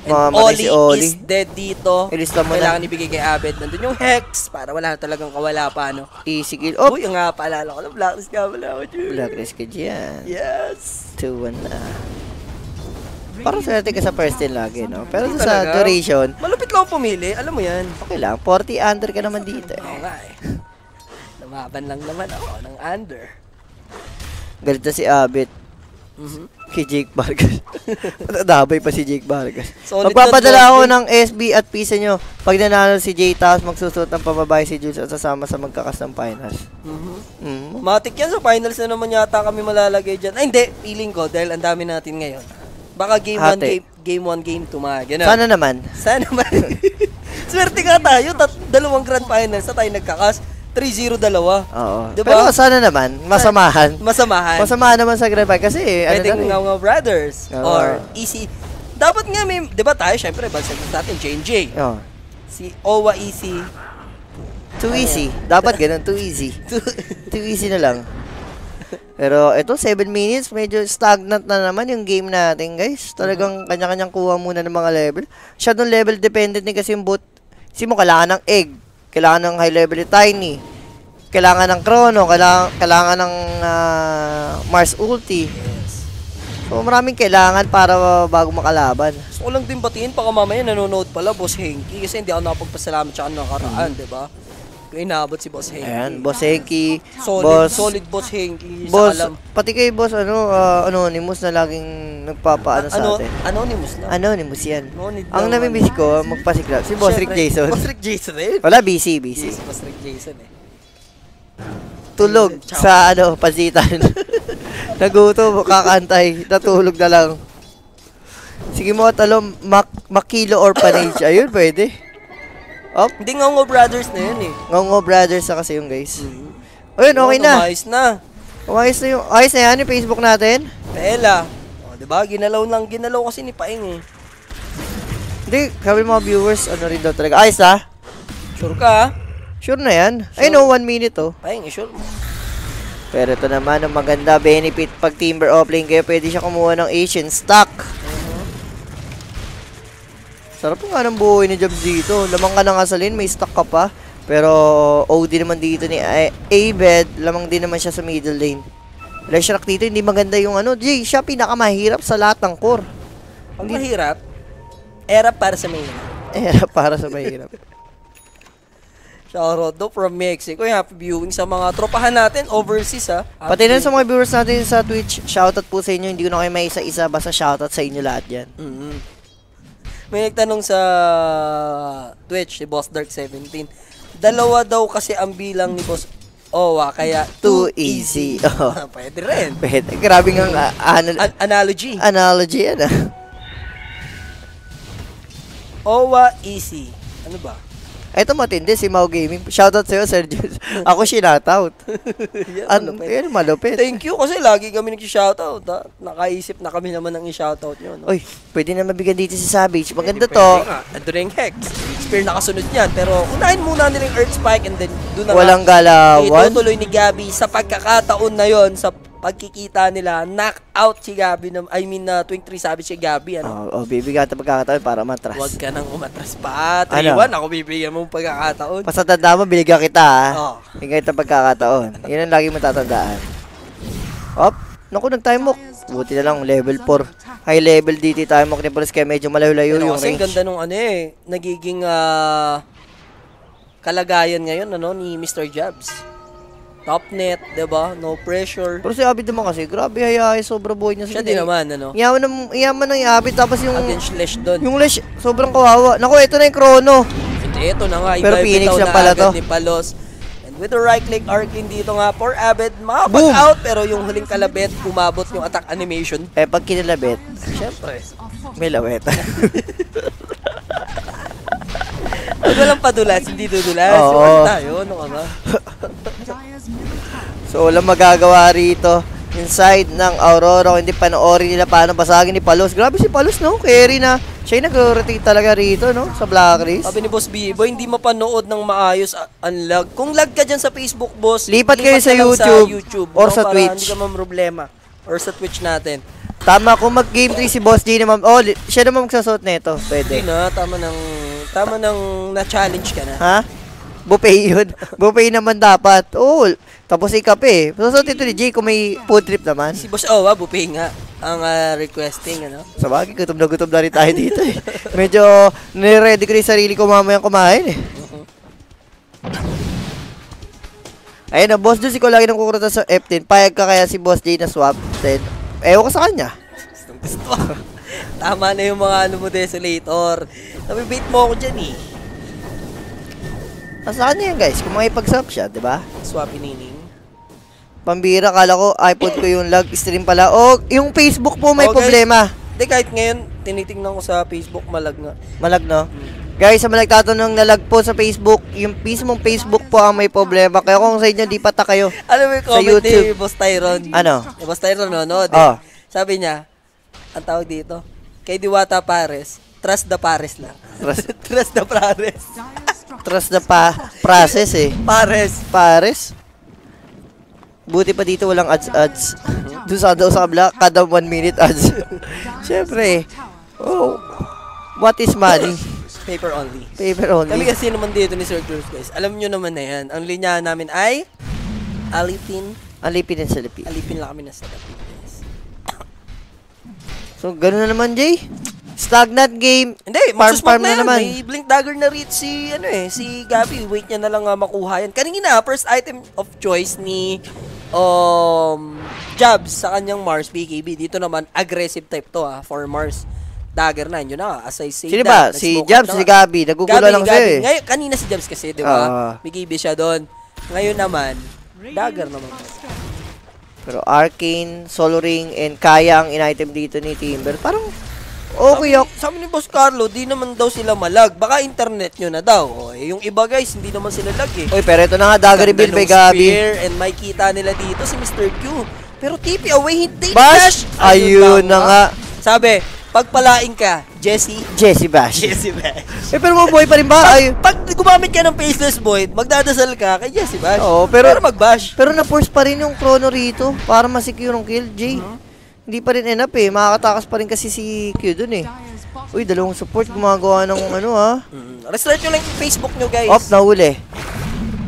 And Mamamatay Oli, si Oli. is dead dito. Ilista mo na. Kailangan ibigay kay Abed. Nandun yung Hex para wala na talagang kawala pa, no? Easy kill. Oh, Uy, yung nga paalala ko na Blacklist nga pala ako, Jude. Blacklist ka dyan. Yes. 2-1 na. Parang swerte ka sa first din lagi, no? Pero Hindi sa talaga. duration, Malupit lang pumili. Alam mo yan. okay lang. 40 under ka naman dito eh. Oo nga eh. *laughs* Lumaban lang naman ako ng under. Galit na si Abit kay Jake Vargas. *laughs* Nadabay pa si Jake Vargas. Solid Magpapadala na, ako Josh. ng SB at pisa nyo. Pag nanalo si Jay, tapos magsusuot ng pababae si Jules at sasama sa magkakas ng finals. Mhm. Mm. Matik yan sa finals na naman yata kami malalagay dyan. Ay, hindi. Feeling ko dahil ang dami natin ngayon. Baka game 1, Hati. game, game 1, game 2, mga ganun. Sana naman. Sana man. *laughs* Swerte nga tayo. Tat dalawang grand finals na tayo nagkakas. 3-0 dalawa. Oo. Diba? Pero sana naman, masamahan. Masamahan. Masamahan naman sa Grand Final kasi eh, ano nga nga brothers. Oo. Or easy. Dapat nga may, di ba tayo, syempre, bansa natin, J&J. Oh. Si Owa Easy. Too easy. Dapat ganun, too easy. *laughs* Too easy na lang. Pero ito, 7 minutes, medyo stagnant na naman yung game natin, guys. Talagang kanya-kanyang kuha muna ng mga level. Shadow level dependent din kasi yung boot. Kasi mo, kailangan ng egg. Kailangan ng high level ni Tiny. Kailangan ng Chrono. Kailangan, kailangan ng ah, Mars Ulti. So, maraming kailangan para bago makalaban. Gusto ko lang din batiin, baka mamaya nanonood pala, Boss Henky. Kasi hindi ako nakapagpasalamat sa kanya nakaraan, di ba? Inaabot si Boss Henky. Ayan, Boss Henky. Solid, Boss, solid Boss Henky. Boss, sa alam. pati kay Boss, ano, ah, Anonymous na laging nagpapaano sa ano, atin. anonymous na. Anonymous yan. No need Ang namimiss ko, magpasiklab. Si Boss Rick Jason. Boss Rick Jason eh. Wala, busy, busy. Yes, Boss Rick Jason eh. Tulog Ciao. sa, ano, pasitan. *laughs* Nagutom, kakantay, natulog na lang. Sige mo, talo, mak makilo orphanage. Ayun, pwede. Op, Hindi nga ngo brothers na yun eh. ngongo brothers na kasi yung guys. Mm-hmm. Ayun, okay na. Ayos na. Ayos na yung, ayos na yan yung Facebook natin. Pela. O, di ba? Ginalaw lang, ginalaw kasi ni Paing eh. Hindi, sabi mga viewers, ano rin daw talaga. Ayos ah. Sure ka? ah? Sure na yan. Ay no, one minute oh. Paing, eh, sure mo. Pero ito naman, ang maganda benefit pag Timber offlane kayo, pwede siya kumuha ng Asian stock. Sarap nga ng buhay ni Jobs dito. Lamang ka na nga sa lane, may stock ka pa. Pero OD naman dito ni Abed, lamang din naman siya sa middle lane. Leshrack dito, hindi maganda yung ano. Jay, siya pinakamahirap sa lahat ng core. Pag mahirap, era para sa mahirap. Eh, para sa mahirap. *laughs* Shoutout do from Mexico. Happy viewing sa mga tropahan natin overseas ha. Pati na sa mga viewers natin sa Twitch, shoutout po sa inyo. Hindi ko na kayo may isa-isa, basta shoutout sa inyo lahat yan. mm May nagtanong sa Twitch si Boss Dark 17. Dalawa daw kasi ang bilang ni Boss Owa, kaya Too easy. *laughs* Oh. Pwede rin. Pwede. Grabe nga uh, anal- An- analogy. analogy ah. Owa easy. Ano ba? Ito matindi, si Mau Gaming. Shoutout sa'yo, Sir Jules. *laughs* Ako shoutout. *laughs* Yan, ano, malupit. yan, malupit. Thank you kasi lagi kami nag-shoutout. Ha? Nakaisip na kami naman ng i-shoutout nyo. No? Uy, pwede na mabigyan dito si Savage. Maganda to. yung Hex. Spear nakasunod yan. Pero unahin muna nila yung Earth Spike and then doon na Walang nga galawan. itutuloy ni Gabi sa pagkakataon na yon sa pagkikita nila, knock out si Gabi. Na, I mean, na 23 sabi si Gabi. Ano? Oh, oh, bibigyan ka pagkakataon para matras. Huwag ka nang umatras pa. 3-1, Ano? ako bibigyan mo ng pagkakataon. Basta tanda mo, binigyan kita ah. Oh. Bigyan kita pagkakataon. Yun ang lagi mo tatandaan. Op, naku, nag-time walk. Buti na lang, level 4. High level DT time walk ni Boris kaya medyo malayo-layo yung kasi range. ganda nung ano eh, nagiging ah, kalagayan ngayon ano ni Mr. Jabs. Top net, 'di ba? No pressure. Pero si Abid naman kasi, grabe hayay, sobra buhay niya. Siya din naman ano. Yaman ng, yaman ng Abid, tapos yung, Against Lesh doon. yung Lesh, sobrang kawawa. Naku, ito na yung Chrono. Ito na nga, Pero Phoenix na pala to. ni Palos. And with the right click Arkin dito nga for Abed, makapag out pero yung huling kalabit, umabot yung attack animation. Eh, pag kinilabit, Siyempre. may lawet. Pag walang padulas, hindi dudulas. Oo. Yung ano tayo, ano ka ba? *laughs* So, walang magagawa rito. Inside ng Aurora, kung hindi panoorin nila paano basagin ni Palos. Grabe si Palos, no? Carry na. Siya yung nag-rotate talaga rito, no? Sa Blacklist. Sabi ni Boss B-Boy, hindi mapanood ng maayos uh, unlag. Kung lag ka dyan sa Facebook, boss, Lipat kayo sa ka lang YouTube YouTube or no? sa Para Twitch. Hindi ka problema. Or sa Twitch natin. Tama, kung mag-game 3 si Boss G naman, oh, siya naman magsasuot nito. Hindi Pwede. na, tama ng, tama ng na-challenge ka na. Ha? Buffet yun. *laughs* Buffet naman dapat. Oo. Tapos ikape eh. Susunod ito ni Jay kung may food trip naman. Si Boss Owa, buffet nga ang ah, requesting, ano? Sa bagay, gutom na gutom na rin tayo dito eh. *laughs* Medyo nire-ready ko rin sarili ko mamayang kumain eh. Ayun na, boss doon si ko lagi nang kukurutan sa F10. Payag ka kaya si boss J na swap. Then, ewan ko sa kanya. Gustong gusto. *laughs* tama na yung mga ano mo, Desolator. Nabibait mo ako dyan eh. Ah, sa kanya yan guys, kung makipag-swap siya, di ba? Swap inining. Pambira, kala ko iPod ko yung lag stream pala. O, yung Facebook po may guys. problema. Hindi, kahit ngayon, tinitingnan ko sa Facebook, malag nga. Malag, no? Guys, sa mga nagtatanong na lag po sa Facebook, yung mismong Facebook po ang may problema. Kaya kung sa inyo, di pata kayo. Alam mo yung Sa comment ni YouTube. Boss Tyron? Ano? Ni Boss Tyron, no? no Oh. Sabi niya, ang tawag dito, kay Diwata Pares, trust the Pares lang. Trust, *laughs* trust the Pares. Trust na pa process eh. Pares. Pares? Buti pa dito walang ads-ads. Doon sa daw sa kabla, kada one minute ads. *laughs* Siyempre. Oh. What is money? Paper only. Paper Kami only. kasi naman dito ni Sir Cruz, guys. Alam nyo naman na yan. Ang linya namin ay alipin. Alipin and salipin. Alipin lang kami na sa tapin, guys. So, ganun na naman, Jay. Stagnant game. Hindi, Farm farm na, na naman. May blink dagger na reach si, ano eh, si Gabi. Wait niya na lang ah, makuha yan. Kanina, first item of choice ni um, Jabs sa kanyang Mars BKB. Dito naman, aggressive type to ah, for Mars. Dagger na, yun na, as I say Sino that, ba? Si Jabs, si. Gabi. Nagugulo lang Gabi. sa'yo eh. Ngayon, kanina si Jabs kasi, di Ah. ba? BKB siya doon. Ngayon naman, dagger naman. Pero Arcane, Solo Ring, and Kaya ang in-item dito ni Timber. Parang okay sabi, ok. sabi ni Boss Carlo, di naman daw sila malag. Baka internet nyo na daw. O, eh, yung iba guys, hindi naman sila lag eh. Uy, pero ito na nga, Dagger reveal ng Gabi. and may kita nila dito si Mr. Q. Pero TP away, hindi Bash! dash. Ayun na nga. Sabi, pagpalaing ka, Jesse. Jesse Bash. Jesse Bash. Eh, pero mabuhay pa rin ba? Ay, Pag gumamit ka ng Faceless Void, magdadasal ka kay Jesse Bash. Oo, pero- mag-bash. pero na-force pa rin yung chrono rito para masecure yung kill, Jay. Uh-huh. Hindi pa rin enough eh. Makakatakas pa rin kasi si Q dun eh. Uy, dalawang support gumagawa ng ano ha. Mm. Restart nyo lang yung Facebook nyo guys. Off, nahuli.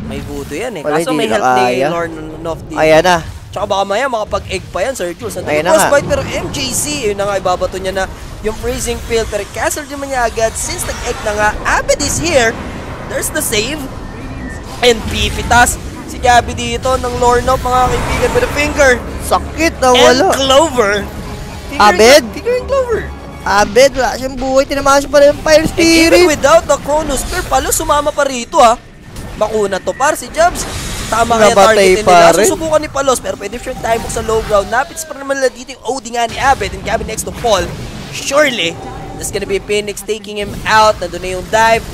May voodoo yan eh. Wala, Kaso may help ni. Lord Nof dito. Ayan na. Tsaka baka maya makapag-egg pa yan, Sir Jules. Ang Ayun dami na nga. frostbite, pero MJC, yun na nga, ibabato niya na yung freezing field. Pero castle naman niya agad. Since nag-egg na nga, Abed is here. There's the save. And pipitas si Gabby dito ng Lorno, mga kaibigan, with a finger. Sakit na And wala. Clover. Finger Abed? and- Finger and Clover. Abed, wala siyang buhay. Tinamaan siya pa rin ng Fire And even Spirit. without the Chrono Spear, palo sumama pa rito ha. Makuna to par si Jobs. Tama kaya targetin nila. Susubukan ni Palos pero pwede siyang time sa low ground. Napits pa naman nila dito yung OD nga ni Abed and Gabby next to Paul. Surely, there's gonna be Phoenix taking him out. Nandun na yung dive.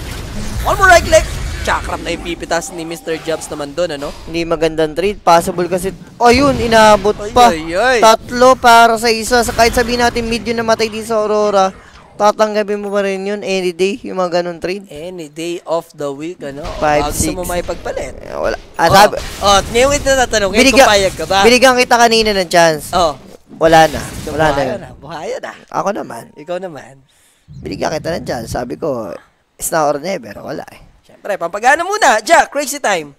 One more right click. Chakram na yung pipitas ni Mr. Jobs naman doon, ano? Hindi magandang trade. Possible kasi, oh yun, inabot pa. Ay, ay, ay. Tatlo para sa isa. Sa kahit sabihin natin mid yun namatay din sa Aurora, tatanggapin mo pa rin yun any day, yung mga ganun trade. Any day of the week, ano? Five, Baka gusto six. mo may pagpalit. Eh, wala. Ah, sabi, oh, oh, ngayon ito natanong, ngayon binigyan, papayag ka ba? binigyan kita kanina ng chance. Oh, Wala na. Wala na na. Buhaya na. Ako naman, Ikaw naman. binigyan kita ng chance. Sabi ko, it's now or never. Wala eh. Siyempre, pampagana muna. Jack, crazy time.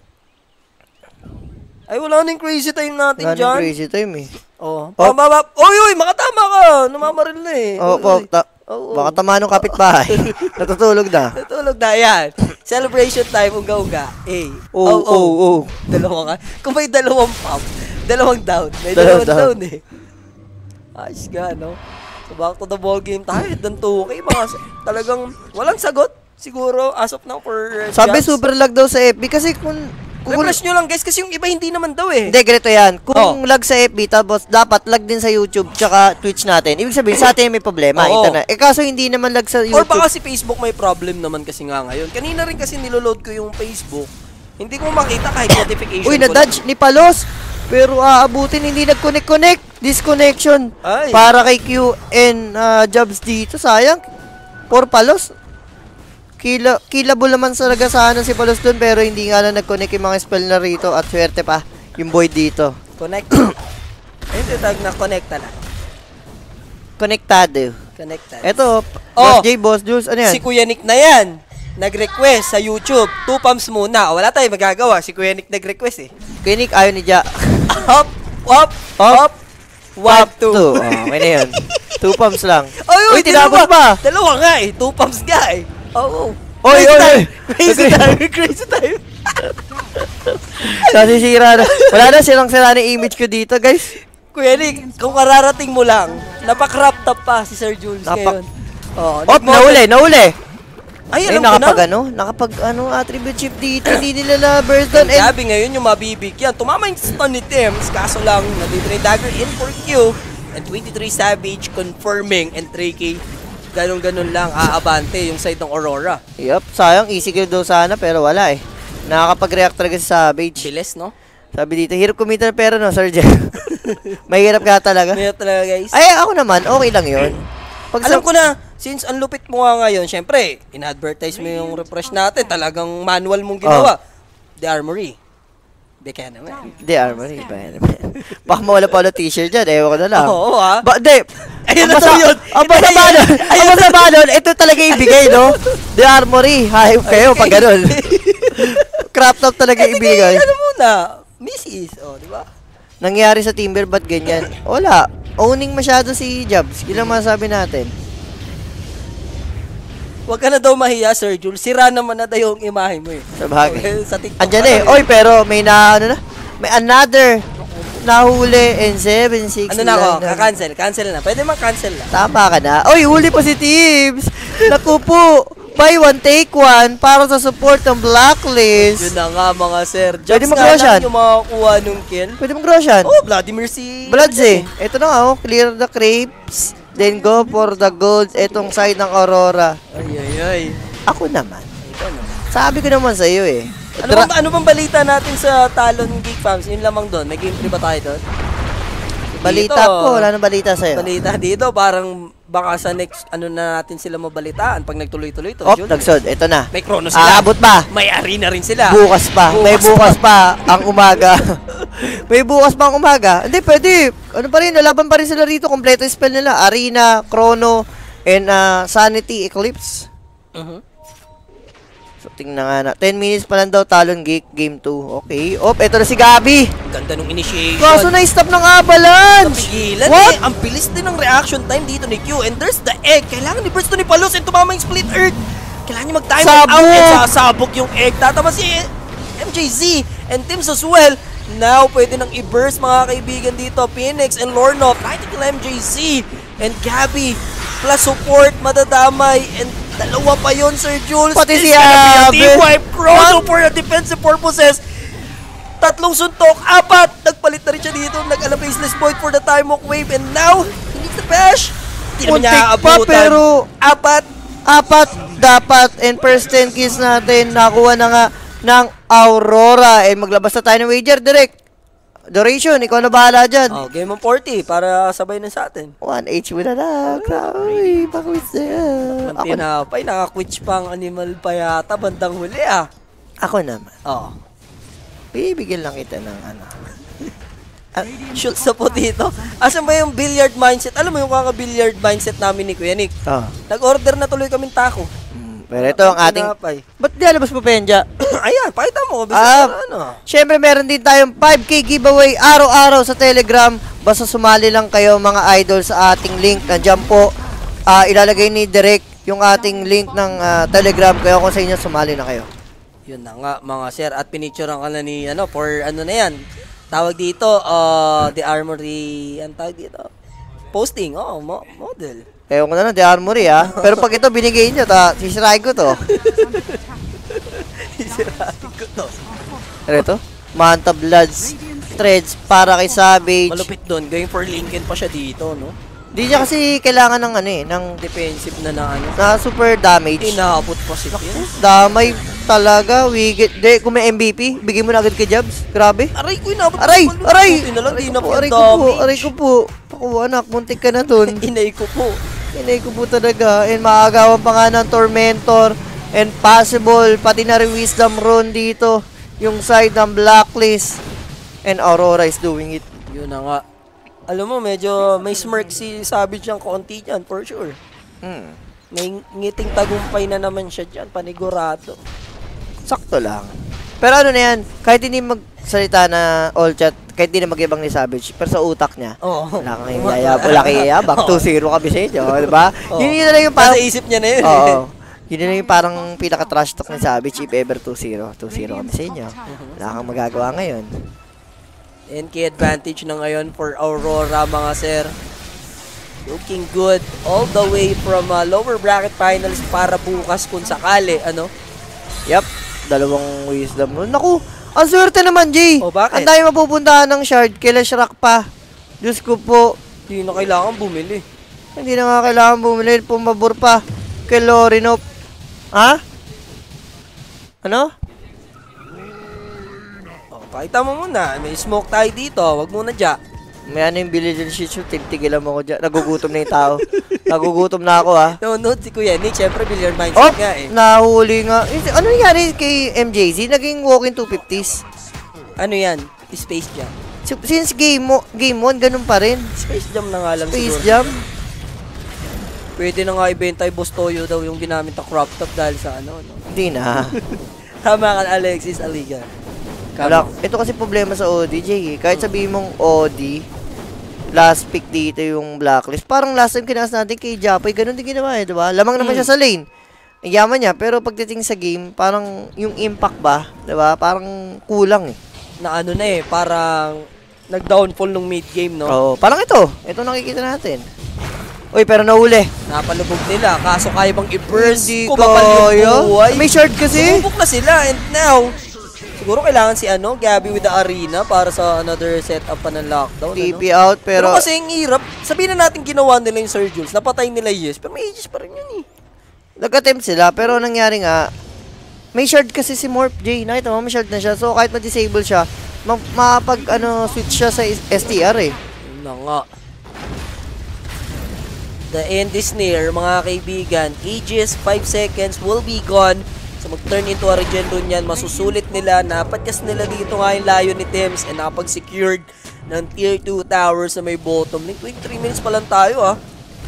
Ay, wala na yung crazy time natin Wala dyan. nang crazy time eh. Oh. Oh. Pambaba. Oy, oy, makatama ka. Namamaril na eh. Oo, Oy, po, ta- Oo. baka tama nung kapitbahay. *laughs* Natutulog na. Natulog na yan. Celebration time, unga-unga. Eh. Oo, oo, oo. Dalawa ka. Kung may dalawang pump, dalawang down. May Dalawang dalawang down, down. eh. Ayos ka, no? So back to the ball game tayo. Dan 2K, mga talagang walang sagot. Siguro, as of now, for uh, Sabi Jazz. super lag daw sa FB kasi kung... kung Refresh nyo lang, guys, kasi yung iba hindi naman daw eh. Hindi, ganito yan. Kung Oh. lag sa FB, tapos dapat lag din sa YouTube tsaka Twitch natin. Ibig sabihin, sa atin may problema, Oo. internet. Eh kaso hindi naman lag sa Or YouTube. baka si Facebook may problem naman kasi nga ngayon. Kanina rin kasi niloload ko yung Facebook. Hindi ko makita kahit notification Uy, na-dodge ni Palos. Pero aabutin, hindi nag-connect-connect. Disconnection. Ay. Para kay Q and ah, Jobs dito, sayang. For Palos, kila, killable naman talaga sana si Palos dun, pero hindi nga lang nag-connect yung mga spell na rito at swerte pa yung boy dito. Connect. *coughs* Ayun yung tag na connect na. Connectado. Connected. Eto, Oh. Boss J, Boss Jules, ano yan? Si Kuya Nick na yan. Nag-request sa YouTube. Two pumps muna. Wala tayong magagawa. Si Kuya Nick nag-request eh. Kinik, ayaw ni Ja. *laughs* Hop, hop, hop. One, two. Two. Oh, okay na yun. *laughs* Two pumps lang. Ay, Uy, tinapos pa. Dalawa nga eh. Two pumps nga eh. Oo. Oh, Oy, oy, oy. Crazy time. *laughs* Crazy time. Nasisira na. Wala na silang sira na image ko dito, guys. Kuya Nick, kung kararating mo lang, napak-crop top pa si Sir Jules Napak- ngayon. Oh, Op, nahuli, nahuli. Ay, alam ko na. nakapag ano, nakapag ano, attribute chip dito, hindi nila na burst doon. Gabi ngayon yung mabibigyan. Tumama yung stun ni Tims, kaso lang, nandito na yung dagger in for Q. And 23 Savage confirming and 3K. Ganon-ganon lang, aabante yung side ng Aurora. yup, sayang, easy kill daw sana, pero wala eh. Nakakapag-react talaga si Savage. Bilis, no? Sabi dito, hirap kumita ng pera no, Sir Jeff. *laughs* Mahirap ka talaga. Ngayon talaga, guys. Ay, ako naman, okay lang yun. Pag Alam ko na, since ang lupit mo nga ngayon, syempre, in-advertise mo yung refresh natin, talagang manual mong ginawa. The Armory. Beka naman. Hindi, Armory. Ba yan naman. *laughs* Baka mawala pa ulit t-shirt dyan, ewan ko na lang. Oo, ah. Ba, di. Ayun na to yun. Ang masama nun, ang masama nun, ito talaga ibigay, no? *laughs* The Armory. Hayop kayo pag ganun. *laughs* Crop top talaga Eh, ibigay. Ano muna? Mrs. Oh, di ba? Nangyari sa Timber, ba't ganyan? Wala. Owning masyado si Jobs. Ilang masabi natin? Huwag ka na daw mahiya, Sir Jules. Sira naman na daw yung imahe mo eh. Sa bagay. Sa TikTok. Andyan eh. daw Oy, pero may na, ano na? May another nahuli in 7, 6, Ano na ako? Ka-cancel. Cancel na. Pwede mag-cancel na. Tama ka na. Oy, huli pa si Tibbs. Naku po. Buy one, take one para sa support ng blacklist. Yun na nga mga sir. Pwede Jobs yan. lang yung makakuha nung kill. Pwede mag yan. Oh, Vladimir si... Bloods eh. Ito na nga, oh. Clear the crepes. Then go for the gold. Etong side ng Aurora. Ay, ay, ay. Ako naman. Ikaw naman. Sabi ko naman sa iyo eh. Ano bang, ano bang balita natin sa Talon Geek Fams? Yun lamang doon. May gameplay ba tayo doon? Balita Dito. ko. Wala nang balita sa'yo. Balita dito, parang baka sa next, ano na natin sila mabalitaan pag nagtuloy-tuloy to. Oh, nagsod. Ito na. May chrono sila. Aabot pa. May arena rin sila. Bukas pa. May Bukas bukas pa ang umaga. *laughs* May bukas pa ang umaga. Hindi, pwede. Ano pa rin, lalaban pa rin sila rito. Kompleto yung spell nila. Arena, Chrono, and uh, Sanity, Eclipse. Mhm. Tingnan nga na. 10 minutes pa lang daw, Talon Geek, Game 2. Okay. Op, eto na si Gabi. Ganda nung initiation. Kaso na-stop ng Avalanche. Pigilan What? eh. Ang bilis din ng reaction time dito ni Q. And there's the egg. Kailangan ni Burst to ni Palos and tumama yung split earth. Kailangan niya mag-time out and sasabog yung egg. Tatama si MJZ and Tims as well. Now, pwede nang i-burst mga kaibigan dito. Phoenix and Lorno. Trying to kill MJZ and Gabby. Plus support, madadamay. And dalawa pa yon Sir Jules. Pati It's si Abe. team wipe. Chrono for the defensive purposes. Tatlong suntok, apat! Nagpalit na rin siya dito. Nag-ala baseless void for the time walk wave. And now, he needs the bash. Hindi naman niya pa, pero Apat. apat dapat and first 10 kills natin nakuha na nga ng Aurora and maglabas na tayo ng wager direct duration ikaw na bahala dyan Oh, game of 40 para sabay na sa atin. 1 H mo na lang grabe pakwits na yan Ang tinapay, pa ang animal pa yata bandang huli ah. ako naman Oh. bibigyan lang kita ng ano *laughs* Ah, shoot sa po dito. Asan ba yung billiard mindset? Alam mo yung kaka-billiard mindset namin ni Kuya Nick? oh. Nag-order na tuloy kaming taco. Pero ito ang ating Tinapay. ba't di alabas mo penja *clears throat* Ayan, pakita mo. Bisa Ah, ano. Siyempre, meron din tayong 5K giveaway araw-araw sa Telegram. Basta sumali lang kayo mga idol sa ating link. Nandiyan po, ah, ilalagay ni Direk yung ating link ng ah, Telegram. Kaya kung sa inyo, sumali na kayo. Yun na nga mga sir at pinicturean ka na ni ano for ano na yan. Tawag dito uh, the armory ang tawag dito. Posting, oh, mo- model. Kaya ko na lang, The Armory ha. Pero pag ito binigay nyo, ta, sisirahin ko to. *laughs* Sirahin ko to. Pero ito, Manta Bloods, Threads, para kay Savage. Malupit doon, going for Lincoln pa siya dito, no? Di niya kasi kailangan ng ano eh, ng Defensive na na ano. na super damage. Inaabot pa si. Damay talaga, wigit. De, kung may MVP, bigay mo na agad kay Jobs. Grabe. Aray ko, inaabot Aray! Aray! Po aray ko po, aray ko po. Ako anak, muntik ka na dun. *laughs* Inay ko po. Inay ko po talaga. And makagawan pa nga ng Tormentor. And possible, pati na rin Wisdom Rune dito. Yung side ng Blacklist. And Aurora is doing it. Yun na nga. Alam mo, medyo may smirk si Savage yung konti dyan, for sure. Hmm. May ngiting tagumpay na naman siya dyan, panigurado. Sakto lang. Pero ano na yan, kahit hindi magsalita na all chat, kahit hindi na mag-ibang ni Savage, pero sa utak niya, Oo. wala kang yayab, wala kang yayabak, 2-0 kami sa inyo, di ba? Oo. Yun yun na lang yung Nasa parang, isip niya na yun. oo, yun na yung parang pinaka-trash talk ni Savage if ever 2-0, 2-0 kami sa inyo. Wala kang magagawa ngayon. NK advantage na ngayon for Aurora mga sir. Looking good all the way from uh, lower bracket finals para bukas kung sakali, ano? Yep, dalawang wisdom. Naku, ang swerte naman, Jay. O, bakit? Ang dami mapupuntahan ng shard, kila Shrek pa. Diyos ko po, Hindi na kailangan bumili. Hindi na nga kailangan bumili. Pumabor pa kay Lorinop. Ha? Ano? Oh, pakita mo muna, may smoke tayo dito, wag muna dyan. May ano yung Billy Joel Shih Tzu, tigtigilan mo ko dyan. Nagugutom na yung tao. Nagugutom na ako ha. Nanonood si Kuya Nick, syempre billiard mindset Oh, nga eh. nahuli nga. Ano nangyari kay MJZ? Naging walking 250s. Ano yan? Space Jam. So, Since game mo, game 1, ganun pa rin. Space Jam na nga lang Space siguro. Jam. Pwede na nga ibenta yung Boss Toyo daw yung ginamit na crop top dahil sa ano. no? Hindi na. *laughs* Tama ka Alexis Aliga. Wala. Ito kasi problema sa ODJ eh. Kahit sabihin mong OD, last pick dito yung blacklist. Parang last time kinas natin kay Japay, ganun din ginawa eh, di ba? Lamang naman Mm. siya sa lane. Ang yaman niya, pero pagdating sa game, parang yung impact ba, di ba? Parang kulang eh. Na ano na eh, parang nag-downfall nung mid-game, no? Oo, parang ito. Ito nakikita natin. Uy, pero nahuli. Napalubog nila. Kaso kaya bang i-burst? Hindi Kumapal yung buhay. May shard kasi. Sumubok na sila and now, siguro kailangan si ano, Gabby with the arena para sa another setup pa ng lockdown. TP ano? out, pero... Pero, kasi ang hirap, sabihin na natin ginawa nila yung Sir Jules, napatay nila yes, pero may ages pa rin yun eh. Nag-attempt sila, pero ang nangyari nga, may shard kasi si Morph J. Nakita mo, may shard na siya. So, kahit ma-disable siya, ma- mapag, ano, switch siya sa STR eh. Na nga. The end is near, mga kaibigan. Aegis, 5 seconds, will be gone. So mag-turn into a regen rune yan. Masusulit nila. Napatyas nila dito nga yung layo ni Thames and nakapag-secured ng tier 2 towers sa may bottom lane. 23 minutes pa lang tayo ah.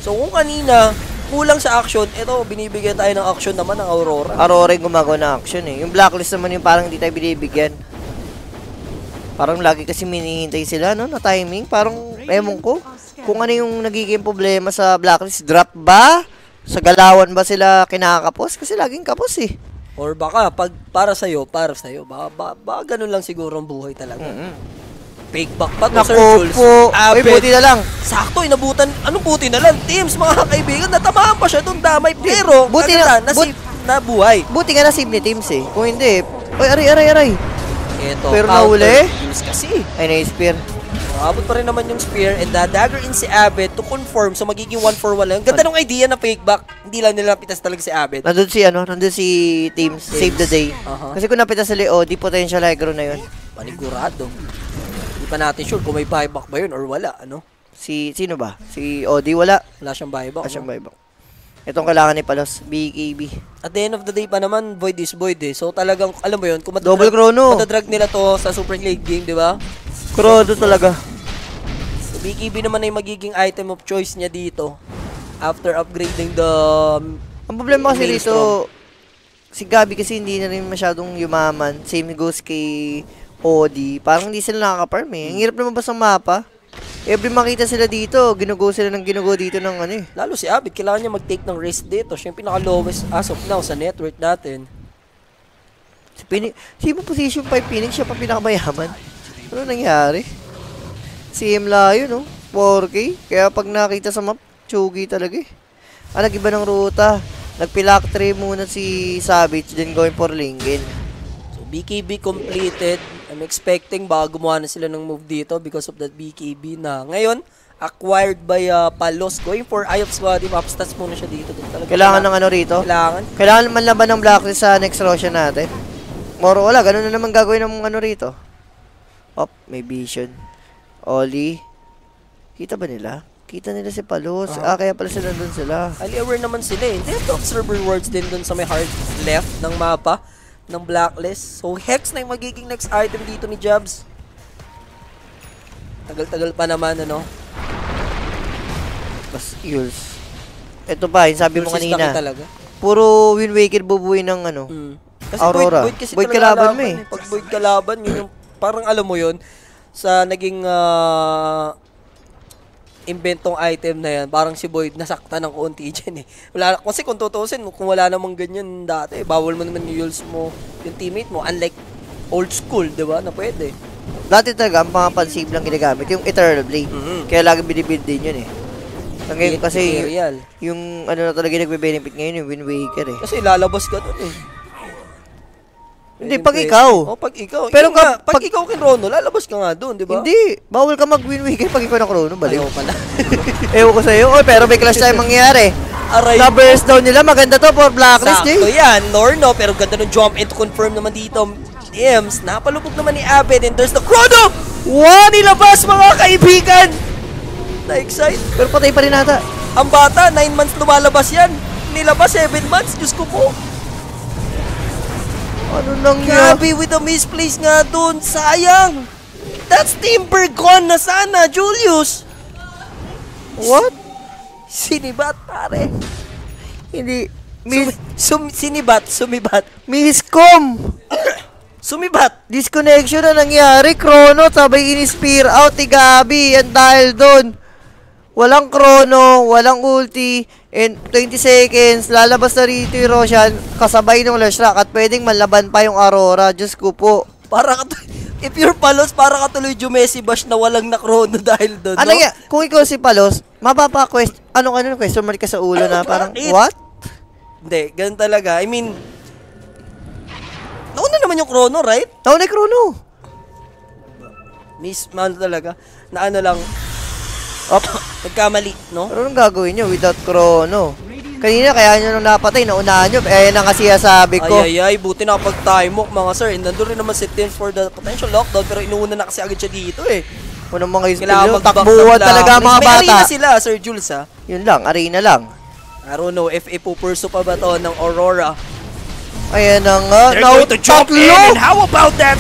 So kung kanina, kulang sa action, ito, binibigyan tayo ng action naman ng Aurora. Aurora yung gumagawa ng action eh. Yung blacklist naman yung parang hindi tayo binibigyan. Parang lagi kasi minihintay sila, no? Na timing. Parang, ewan ko. Kung ano yung nagiging problema sa blacklist. Drop ba? Sa galawan ba sila kinakapos? Kasi laging kapos eh. Or baka, pag para sa'yo, para sa'yo. Baka, baka, baka ganun lang siguro ang buhay talaga. Mm-hmm. Fake back pa to, Sir Jules. po. Uy, Abet. buti na lang. Sakto, inabutan. Anong buti na lang? Teams, mga kaibigan, natamaan pa siya doon damay. Pero, Buti kaganda, na- na buhay. Buti nga na save ni Teams eh. Kung hindi, Uy, aray, aray, aray. Ito, Pero nahuli? Teams kasi. Ay, na-spear. Abot pa rin naman yung spear and the dagger in si Abed to confirm so magiging 1 for 1 lang. Ganda ng idea na fake back. Hindi lang nila pitas talaga si Abed. Nandun si, ano, nandun si Teams. Save the day. Aha. Kasi kung napita sa Leo, di potential ground na yun. Panigurado. Hindi pa natin sure kung may buyback ba yun or wala. Ano? Si, sino ba? Si Odi, wala. Wala siyang buyback. Wala siyang buyback. Itong kailangan ni Palos, BKB. At the end of the day pa naman, void is void eh. So talagang, alam mo yun, kung Double chrono. matadrag nila to sa Super League game, di ba? Krodo talaga. BKB naman ay magiging item of choice niya dito. After upgrading the... um, Ang problema kasi dito, si Gabi kasi hindi na rin masyadong yumaman. Same goes kay Odi. Parang hindi sila nakaka-farm eh. Ang hirap naman ba sa mapa? Every makita sila dito, ginugo sila ng ginugo dito ng ano eh. Lalo si Abid, kailangan niya mag-take ng risk dito. Siya yung pinaka-lowest as of now sa net worth natin. Si Phoenix, si mo position 5 Phoenix, siya pa pinakamayaman. Ano nangyari? Imla yun, no? 4K. Kaya pag nakita sa map, chugi talaga eh. Ah, nag-iba ng ruta. Nagpilak 3 muna si Savage, then going for Lingen. So BKB completed. I'm expecting baka gumawa na sila ng move dito because of that BKB na ngayon acquired by uh, Palos. Going for Eye of Squad. Upstats muna siya dito. Talaga Kailangan ng ano rito? Kailangan. Kailangan man laban ng Blacklist sa next Roshan natin. Moro wala, ganun na naman gagawin ng ano rito. Op, may vision. Oli. Kita ba nila? Kita nila si Palos. Ah, kaya pala sila nandun sila. Highly aware naman sila eh. They have to observe rewards din dun sa may hard left ng mapa ng blacklist. So, Hex na yung magiging next item dito ni Jobs. Tagal-tagal pa naman, ano. Mas Eels. Ito pa, yung sabi mo Versus laki kanina. talaga. Puro Wind Waker bubuin ng ano. Mm. Kasi Aurora. Void, void kasi Void kalaban laban mo eh. Pag void kalaban, yun yung, parang alam mo yun, sa naging ah, inventong item na yan, parang si Void nasakta ng konti *laughs* dyan eh. Wala, kasi kung tutusin, kung wala namang ganyan dati, bawal mo naman yung mo, yung teammate mo, unlike old school, di ba, na pwede. Dati talaga, ang mga pansib lang ginagamit, yung Eternal Blade. Mhm. Kaya lagi binibuild din yun eh. Ang ngayon kasi, Material. yung ano na talaga nagbe-benefit ngayon, yung Wind Waker eh. Kasi lalabas ka dun eh. Hindi, pag ikaw. Oh, pag ikaw. Pero Pero nga, pag, pag- ikaw kin Rono, lalabas ka nga dun, di ba? Hindi, bawal ka mag-Wind Waker pag ikaw na Chrono, baliw. Pala. *laughs* Ewan ko sa'yo. Oy, pero may clash tayo mangyayari. Aray. Na-burst down nila, maganda to for Blacklist, Sakto eh. yan, Lorno, pero ganda ng jump to confirm naman dito. Ems, napalubog naman ni Abed and there's the Chrono! Wow, nilabas mga kaibigan! Na-excite. Pero patay pa rin ata. Ang bata, 9 months lumalabas yan. Nilabas 7 months, Diyos ko po. Ano nang yan? Grabe with the misplace nga dun, sayang. That's Timber gone na sana, Julius. What? Sinibat, pare. Hindi. Sum, Miss, sum, sinibat, sumibat. miscom. *coughs* Sumibat. Disconnection na nangyari. Chrono, sabay in-spear out ni Gabi. Yan dahil doon. Walang chrono, walang ulti, and 20 seconds, lalabas na rito yung Roshan, kasabay ng Lashrak, at pwedeng manlaban pa yung Aurora. Diyos ko po. Para ka *laughs* if you're palos, para ka tuloy Jumesi Bash na walang nakrono *laughs* dahil doon, Ano no? yan? Kung ikaw si Palos, mapapa-quest, ano ka nun, question mark ka sa ulo na *laughs* parang, Bakit? what? Hindi, ganun talaga. I mean, nauna naman yung chrono, right? Naunay chrono. Miss, ano talaga, na ano lang, Op. nagkamali, no? Pero anong gagawin nyo without chrono? Kanina, kaya nyo nung napatay, naunahan nyo. Eh, yan ang kasi sabi ko. Ay, ay, ay, buti na kapag time walk, mga sir. And nandun rin naman si Tim for the potential lockdown, pero inuuna na kasi agad siya dito, eh. Unang mga nyo, mag-back takbuhan talaga mga May bata. arena sila, Sir Jules, ha? Yun lang, arena lang. I don't know if ipupurso pa ba to ng Aurora. Ayan na nga. They're going to jump in, and how about that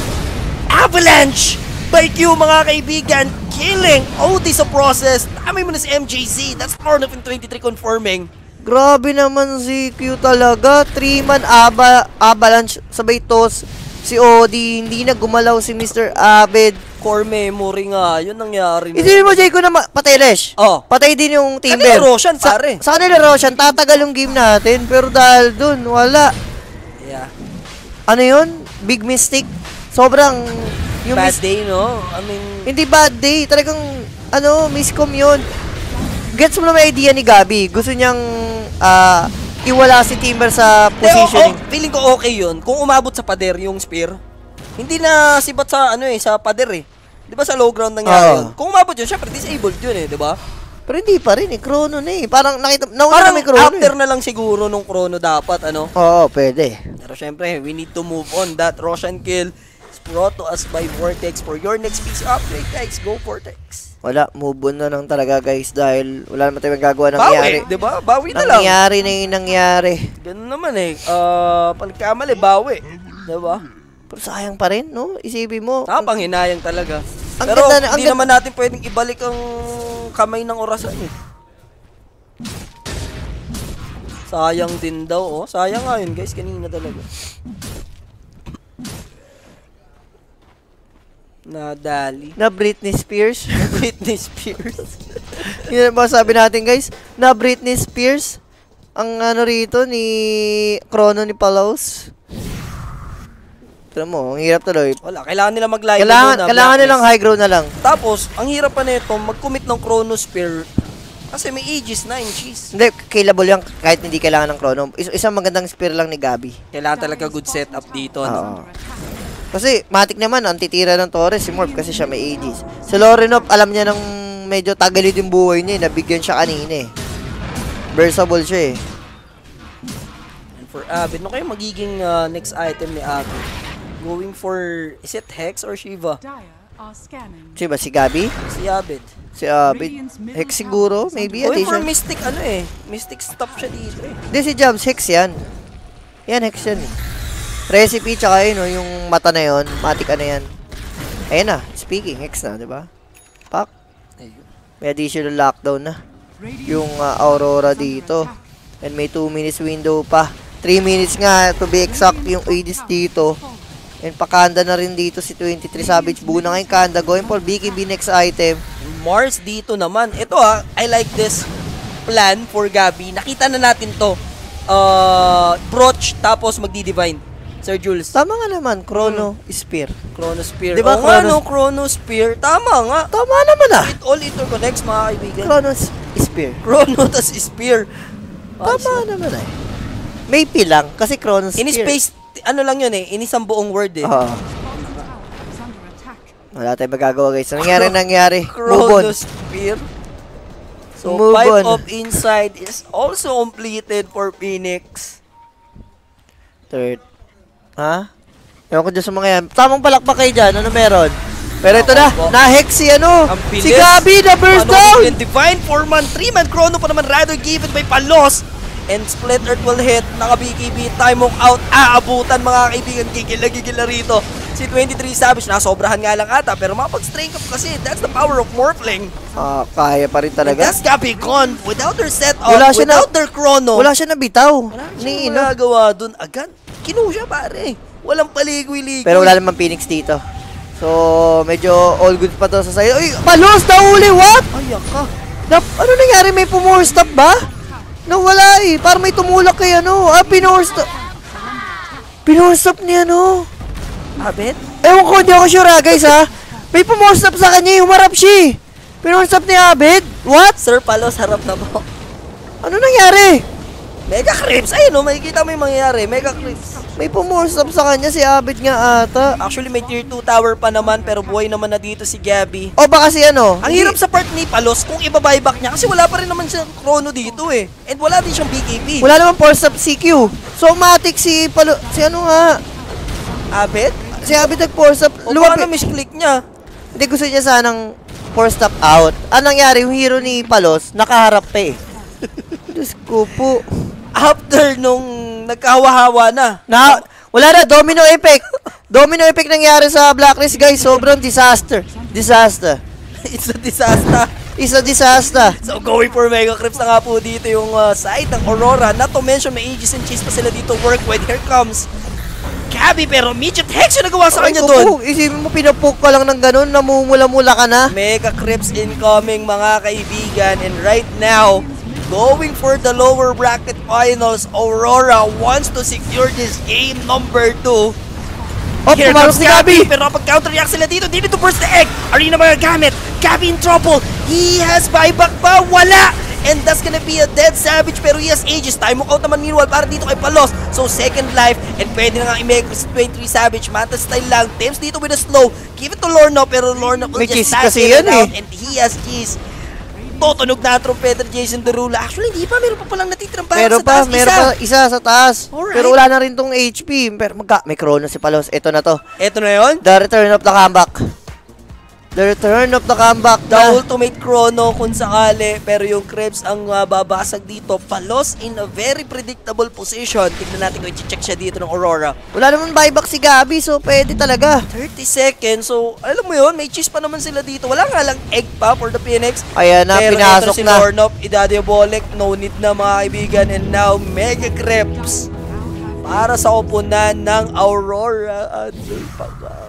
avalanche by Q, mga kaibigan? Killing OD sa process. Dami mo na si MJZ. That's Lord of 23 confirming. Grabe naman si Q talaga. 3-man aba, avalanche sabay toss. Si Odi, hindi na gumalaw si Mr. Abed. Core memory nga, yun nangyari. na. Isipin mo, Jayco, na ma- patay Lesh. Oh. Patay din yung Timber. Kanila Roshan, pare. Sa, sa kanila Roshan, tatagal yung game natin. Pero dahil dun, wala. Yeah. Ano yun? Big mistake. Sobrang... Yung Bad day, no? I mean, Hindi bad day. Talagang, ano, miscom yun. Gets mo na may idea ni Gabi. Gusto niyang ah, iwala si Timber sa positioning. oh, feeling ko okay yun. Kung umabot sa pader yung spear, hindi na sibat sa ano eh, sa pader eh. 'Di ba sa low ground nangyari Oo. yun? Kung umabot yun, syempre disabled yun eh, 'di ba? Pero hindi pa rin eh. Chrono na eh. Parang nakita, nauna Parang na may chrono after eh. na lang siguro nung chrono dapat ano. Oo, pwede. Pero syempre, we need to move on. That Roshan kill brought to us by Vortex for your next piece upgrade, guys. Go Vortex. Wala, move on na lang talaga guys dahil wala naman tayong magagawa ng Bawi, nangyari. 'di ba? Bawi na lang. Nangyari na yung nangyari. Ganun naman eh. Uh, pagkamali, bawi. 'Di ba? Pero sayang pa rin, no? Isipin mo. Nakapanghinayang talaga. Ang Pero ganda ang hindi ganda- naman natin pwedeng ibalik ang kamay ng orasan eh. Sayang din daw, oh. Sayang nga yun, guys. Kanina talaga. Nadali. Na Britney Spears. Britney Spears. *laughs* Yun ba sabi natin guys? Na Britney Spears. Ang ano rito ni Chrono ni Palos. Tara mo, ang hirap tuloy. Wala, kailangan nila mag-live Kailangan, muna, kailangan nilang high ground na lang. Tapos, ang hirap pa nito, mag-commit ng Chrono Spear. Kasi may aegis na, inches. Hindi, killable yan kahit hindi kailangan ng Chrono. Is- isang magandang spear lang ni Gabi. Kailangan talaga good setup dito. Oo. ano? Kasi, matik naman, ang titira ng Torres, si Morph, kasi siya may Aegis. Si Lorenov, alam niya ng medyo tagalid yung buhay niya, eh. nabigyan siya kanina eh. Versable siya eh. And for Abid, ano kayo magiging uh, next item ni Abid? Going for, is it Hex or Shiva? Scanning. Si ba? Si Gabi? Si Abed. Si Abid? Hex siguro? Maybe Uy, for. Mystic, ano eh. Mystic stop siya dito eh. Hindi si Jobs, Hex yan. Yan, Hex yan eh. Recipe, tsaka yun, oh, yung mata na yun. Matic ano yan. Ayun na, speaking, Hex na, di ba? Pak. May additional lockdown na. Yung uh, Aurora dito. And may 2 minutes window pa. 3 minutes nga, to be exact, yung Aegis dito. And pakanda na rin dito si 23 Savage. Buo na nga yung kanda. Going for BKB next item. Mars dito naman. Ito ha, I like this plan for Gabi. Nakita na natin to. Uh, broach, tapos magdi-divine. Sir Jules. Tama nga naman, Chrono Spear. Chronosphere. Di ba, Oo nga, Chronos- no, Chronosphere. Tama nga. Tama naman ah. It all interconnects, mga kaibigan. Chrono Spear. Chrono, tas Spear. Tama naman eh. May P lang, kasi Chrono Spear. In-space, ano lang yun eh, in isang buong word eh. Oo. Wala tayong magagawa guys. Nangyari, nangyari. Move on. Chronosphere. So, Move Pipe on. of Inside is also completed for Phoenix. Third. Ha? Ewan ko dyan sa mga yan. Tamang palakpak kayo dyan. Ano meron? Pero ito na. Na-hex si ano. Si. Gabi na burst Ano, down. yung Divine 4-man, 3-man chrono pa naman rather given by Palos. And Split Earth will hit. Naka-BKB, time out. Aabutan mga kaibigan. Gigil na gigil na rito. Si 23 Savage, nasobrahan nga lang ata. Pero makapag-strain up kasi. That's the power of Morphling. Ah, kaya pa rin And talaga. that's Gabi gone. Without their setup, Wala siya na- without their chrono. Wala siya nabitaw. Wala Ni siyang Ino. magagawa dun. Agad, kinu siya pare. Walang paligoy-ligoy. Pero wala naman Phoenix dito. So, medyo all good pa to sa side. Uy, palos na uli. What? Ayak ka. Nap, ano nangyari? May pumore stop ba? Nawala eh. Parang may tumulak kay ano. Ah, pinore stop. Pinore stop ni ano. Abet? Ewan ko, hindi ako sure ah, guys ha. May pumore stop sa kanya. eh. Humarap siya eh. Pinore stop ni Abed. What? Sir Palos, harap na po. Ano nangyari? Mega Crips! Ayun no, makikita mo yung mangyayari. Mega Crips. May pumore stop sa kanya. Si Abed nga ata. Actually, may tier 2 tower pa naman, pero buhay naman na dito si Gabby. O baka si ano. Ang hirap sa part ni Palos kung ibabuyback niya kasi wala pa rin naman siyang chrono dito eh. And wala din siyang BKB. Wala naman force stop CQ. So, matic si Palo... Si ano nga. Abet? Si Abed nag-force stop. O na misclick niya. Hindi gusto niya sanang force stop out. Anong nangyari? Yung hero ni Palos, nakaharap pa eh. *laughs* Diyos ko po. After nung nagkahawa-hawa na. Na, wala na, domino effect. Domino effect nangyari sa Blacklist, guys. Sobrang disaster. Disaster. *laughs* It's a disaster. It's a disaster. So going for Mega Crips na nga po dito yung uh, side ng Aurora. Not to mention may Aegis and Chase pa sila dito work with. Here comes Gabby pero midget hex yung nagawa sa Ay, kanya doon. isipin mo, pinapuk ka lang ng ganun, namumula-mula ka na. Mega Crips incoming mga kaibigan and right now going for the lower bracket finals Aurora wants to secure this game number 2 Oh, Here comes si Gabi. Pero kapag counter-react sila dito, they need to burst the egg. Arena magagamit. Gabi in trouble. He has buyback pa. Wala. And that's gonna be a dead savage pero he has ages. Time mo out naman meanwhile para dito kay Palos. So second life and pwede na nga i-make si 23 savage. Manta style lang. Temps dito with a slow. Give it to Lorna pero Lorna will May just pass it yan out eh. and he has keys. Tutunog na ni Jason Derulo. Actually, hindi pa. Meron pa palang natitirang Meron sa pa, taas. meron pa isa sa taas. Alright. Pero wala na rin tong HP. Pero magka, may chrono si Palos. Ito na to. Ito na yon. The return of the comeback. The return of the comeback The na. ultimate chrono kung sakali, pero yung Krebs ang uh, babasag dito. Palos in a very predictable position. Tignan natin kung i-check siya dito ng Aurora. Wala naman buyback si Gabi, so pwede talaga. 30 seconds, so alam mo yun, may cheese pa naman sila dito. Wala nga lang egg pa for the Phoenix. Ayan na, pero pinasok si na. Lornop, Idadiabolek, no need na mga kaibigan. And now, Mega Krebs para sa opunan ng Aurora. Ano pa ba?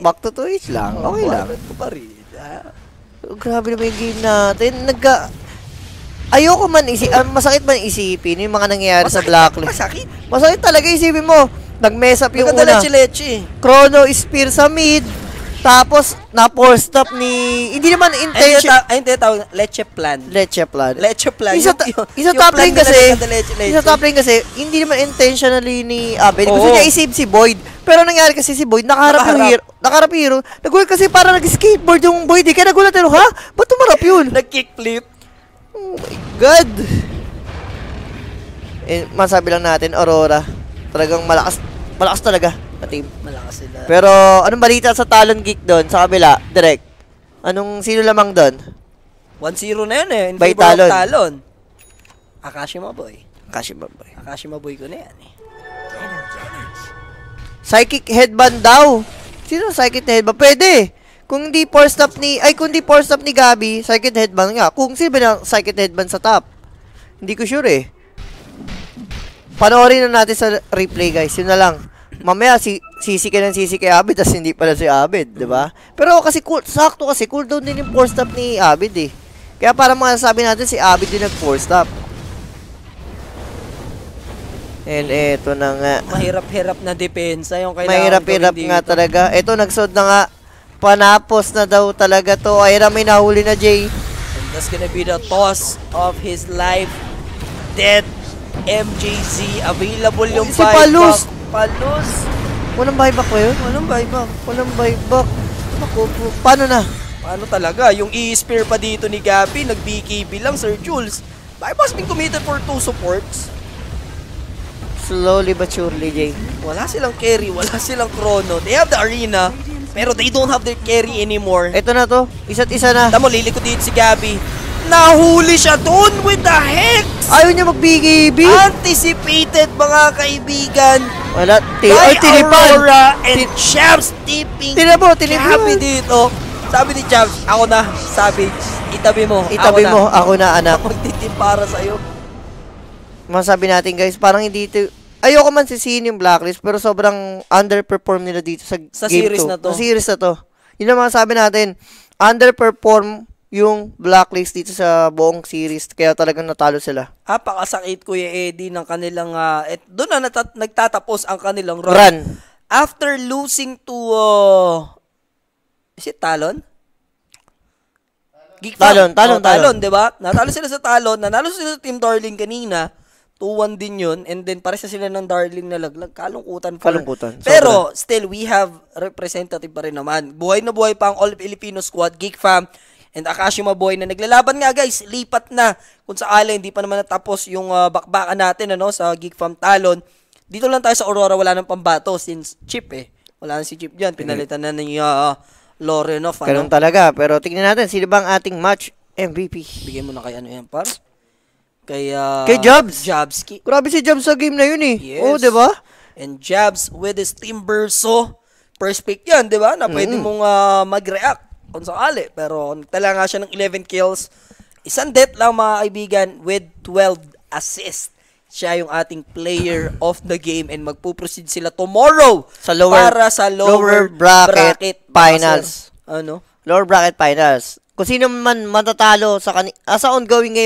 Back to 2H lang. Okay lang. Ko pa rin, ha? Oh, grabe naman yung game natin. Nagka... Ayoko man isip, ah, masakit man isipin yung mga nangyayari sa Blacklist. Masakit. Masakit talaga isipin mo. Nag-mess up yung Maganda una. leche-leche. Chrono Spear sa mid. Tapos, na-force stop ni... Hindi naman intention... ayun tinatawag na leche plan. Leche plan. Leche plan. Isa, Yung- ta- yung- isa yung top lane kasi, na leche-leche. isa top lane kasi, hindi naman intentionally ni Abed. Gusto niya i-save si Boyd. Pero nangyari kasi si Boyd, nakaharap yung Nakaharap. hero. Nakaharap yung hero. Nagulat kasi parang nag-skateboard yung Boyd. Eh. Kaya nagulat tayo, ha? Ba't tumarap yun? Nag-kickflip. Oh my God! Eh, masabi lang natin, Aurora, talagang malakas, malakas talaga. Team. Malakas sila. Pero, anong balita sa Talon Geek doon, sa kabila, direct? Anong, sino lamang doon? 1-0 na yun eh. In By favor Talon. of Talon. Akashima boy. Kashima Boy. Akashima boy ko na yan eh. Psychic headband daw. Sino psychic headband? Pwede. Kung hindi force stop ni, ay kung hindi force stop ni Gabi, psychic headband nga. Kung sino ba psychic headband sa top? Hindi ko sure eh. Panoorin na natin sa replay guys. Yun na lang. Mamaya si sisi ka ng sisi kay Abid tas hindi pala si Abid, 'di ba? Pero kasi cool, sakto kasi cooldown din yung force stop ni Abid eh. Kaya para masasabi natin si Abid din nag-force stop. And eto na nga. Mahirap-hirap na depensa yung kailangan Mahirap-hirap nga dito. talaga. Ito, nagsod na nga. Panapos na daw talaga to. Ayra, may nahuli na, Jay. And that's gonna be the toss of his life. Dead MJZ. Available yung si buyback. Palus. Palus. Walang buyback ba yun? Walang buyback. Walang buyback. Naku, po. paano na? Paano talaga? Yung i-spear pa dito ni Gabi, nag-BKB lang, Sir Jules. Buyback's been committed for two supports. Slowly but surely, Jay. Wala silang carry, wala silang chrono. They have the arena, pero they don't have their carry anymore. Ito na to. Isa't isa na. Tamo, lilikod dito si Gabi. Nahuli siya doon with the Hex! Ayaw niya mag-BKB. Anticipated mga kaibigan. Wala. Ti By ay, tinipan. Aurora and Ti- Champs tipping Tinabo, tinipan. Gabi dito. Sabi ni Champs, ako na. Sabi, itabi mo. Itabi ako mo. Na. Ako na, anak. Magtitip para sa'yo. Masabi natin, guys, parang hindi ito... Ayoko man sisihin yung blacklist, pero sobrang underperform nila dito sa, Sa game series 2. na to. Sa series na to. Yun ang masabi natin. Underperform yung blacklist dito sa buong series. Kaya talagang natalo sila. Apakasakit Kuya Eddie ng kanilang uh, et, doon na natat- nagtatapos ang kanilang run. Run. After losing to uh, is it Talon? Geek Talon. Talon, Oh, Talon, Talon. 'di ba? Natalo sila sa Talon, nanalo sila sa Team Darling kanina. 2-1 din yun. And then, pares na sila ng Darling na laglag. Kalungkutan. for- Kalungkutan. Pero, still, we have representative pa rin naman. Buhay na buhay pa ang All Filipino Squad, Geek Fam, and Akashima Boy na naglalaban nga guys, lipat na. Kung sakali, hindi pa naman natapos yung uh, bakbakan natin ano, sa Geek Fam Talon. Dito lang tayo sa Aurora, wala nang pambato since Chip eh. Wala na si Chip dyan. Pinalitan na ni uh, Lorenov. Ganun Ano? talaga. Pero tingnan natin, sino bang ating match MVP? Bigay mo na kay ano yan, par? Kay, uh, Kay Jobs. Jobski. Grabe si Jobs sa game na yun eh. Yes. Oo, di ba? And Jabs with his Timberso perspect yan, di ba? Na pwede mong ah, mag-react kung sakali. Pero nagtala nga siya ng 11 kills. Isang death lang mga kaibigan with 12 assists. Siya yung ating player of the game and magpuproceed sila tomorrow Sa lower- para sa lower lower, bracket finals. Ano? Lower bracket finals. Kung sino man matatalo sa kani ah, sa ongoing ngayon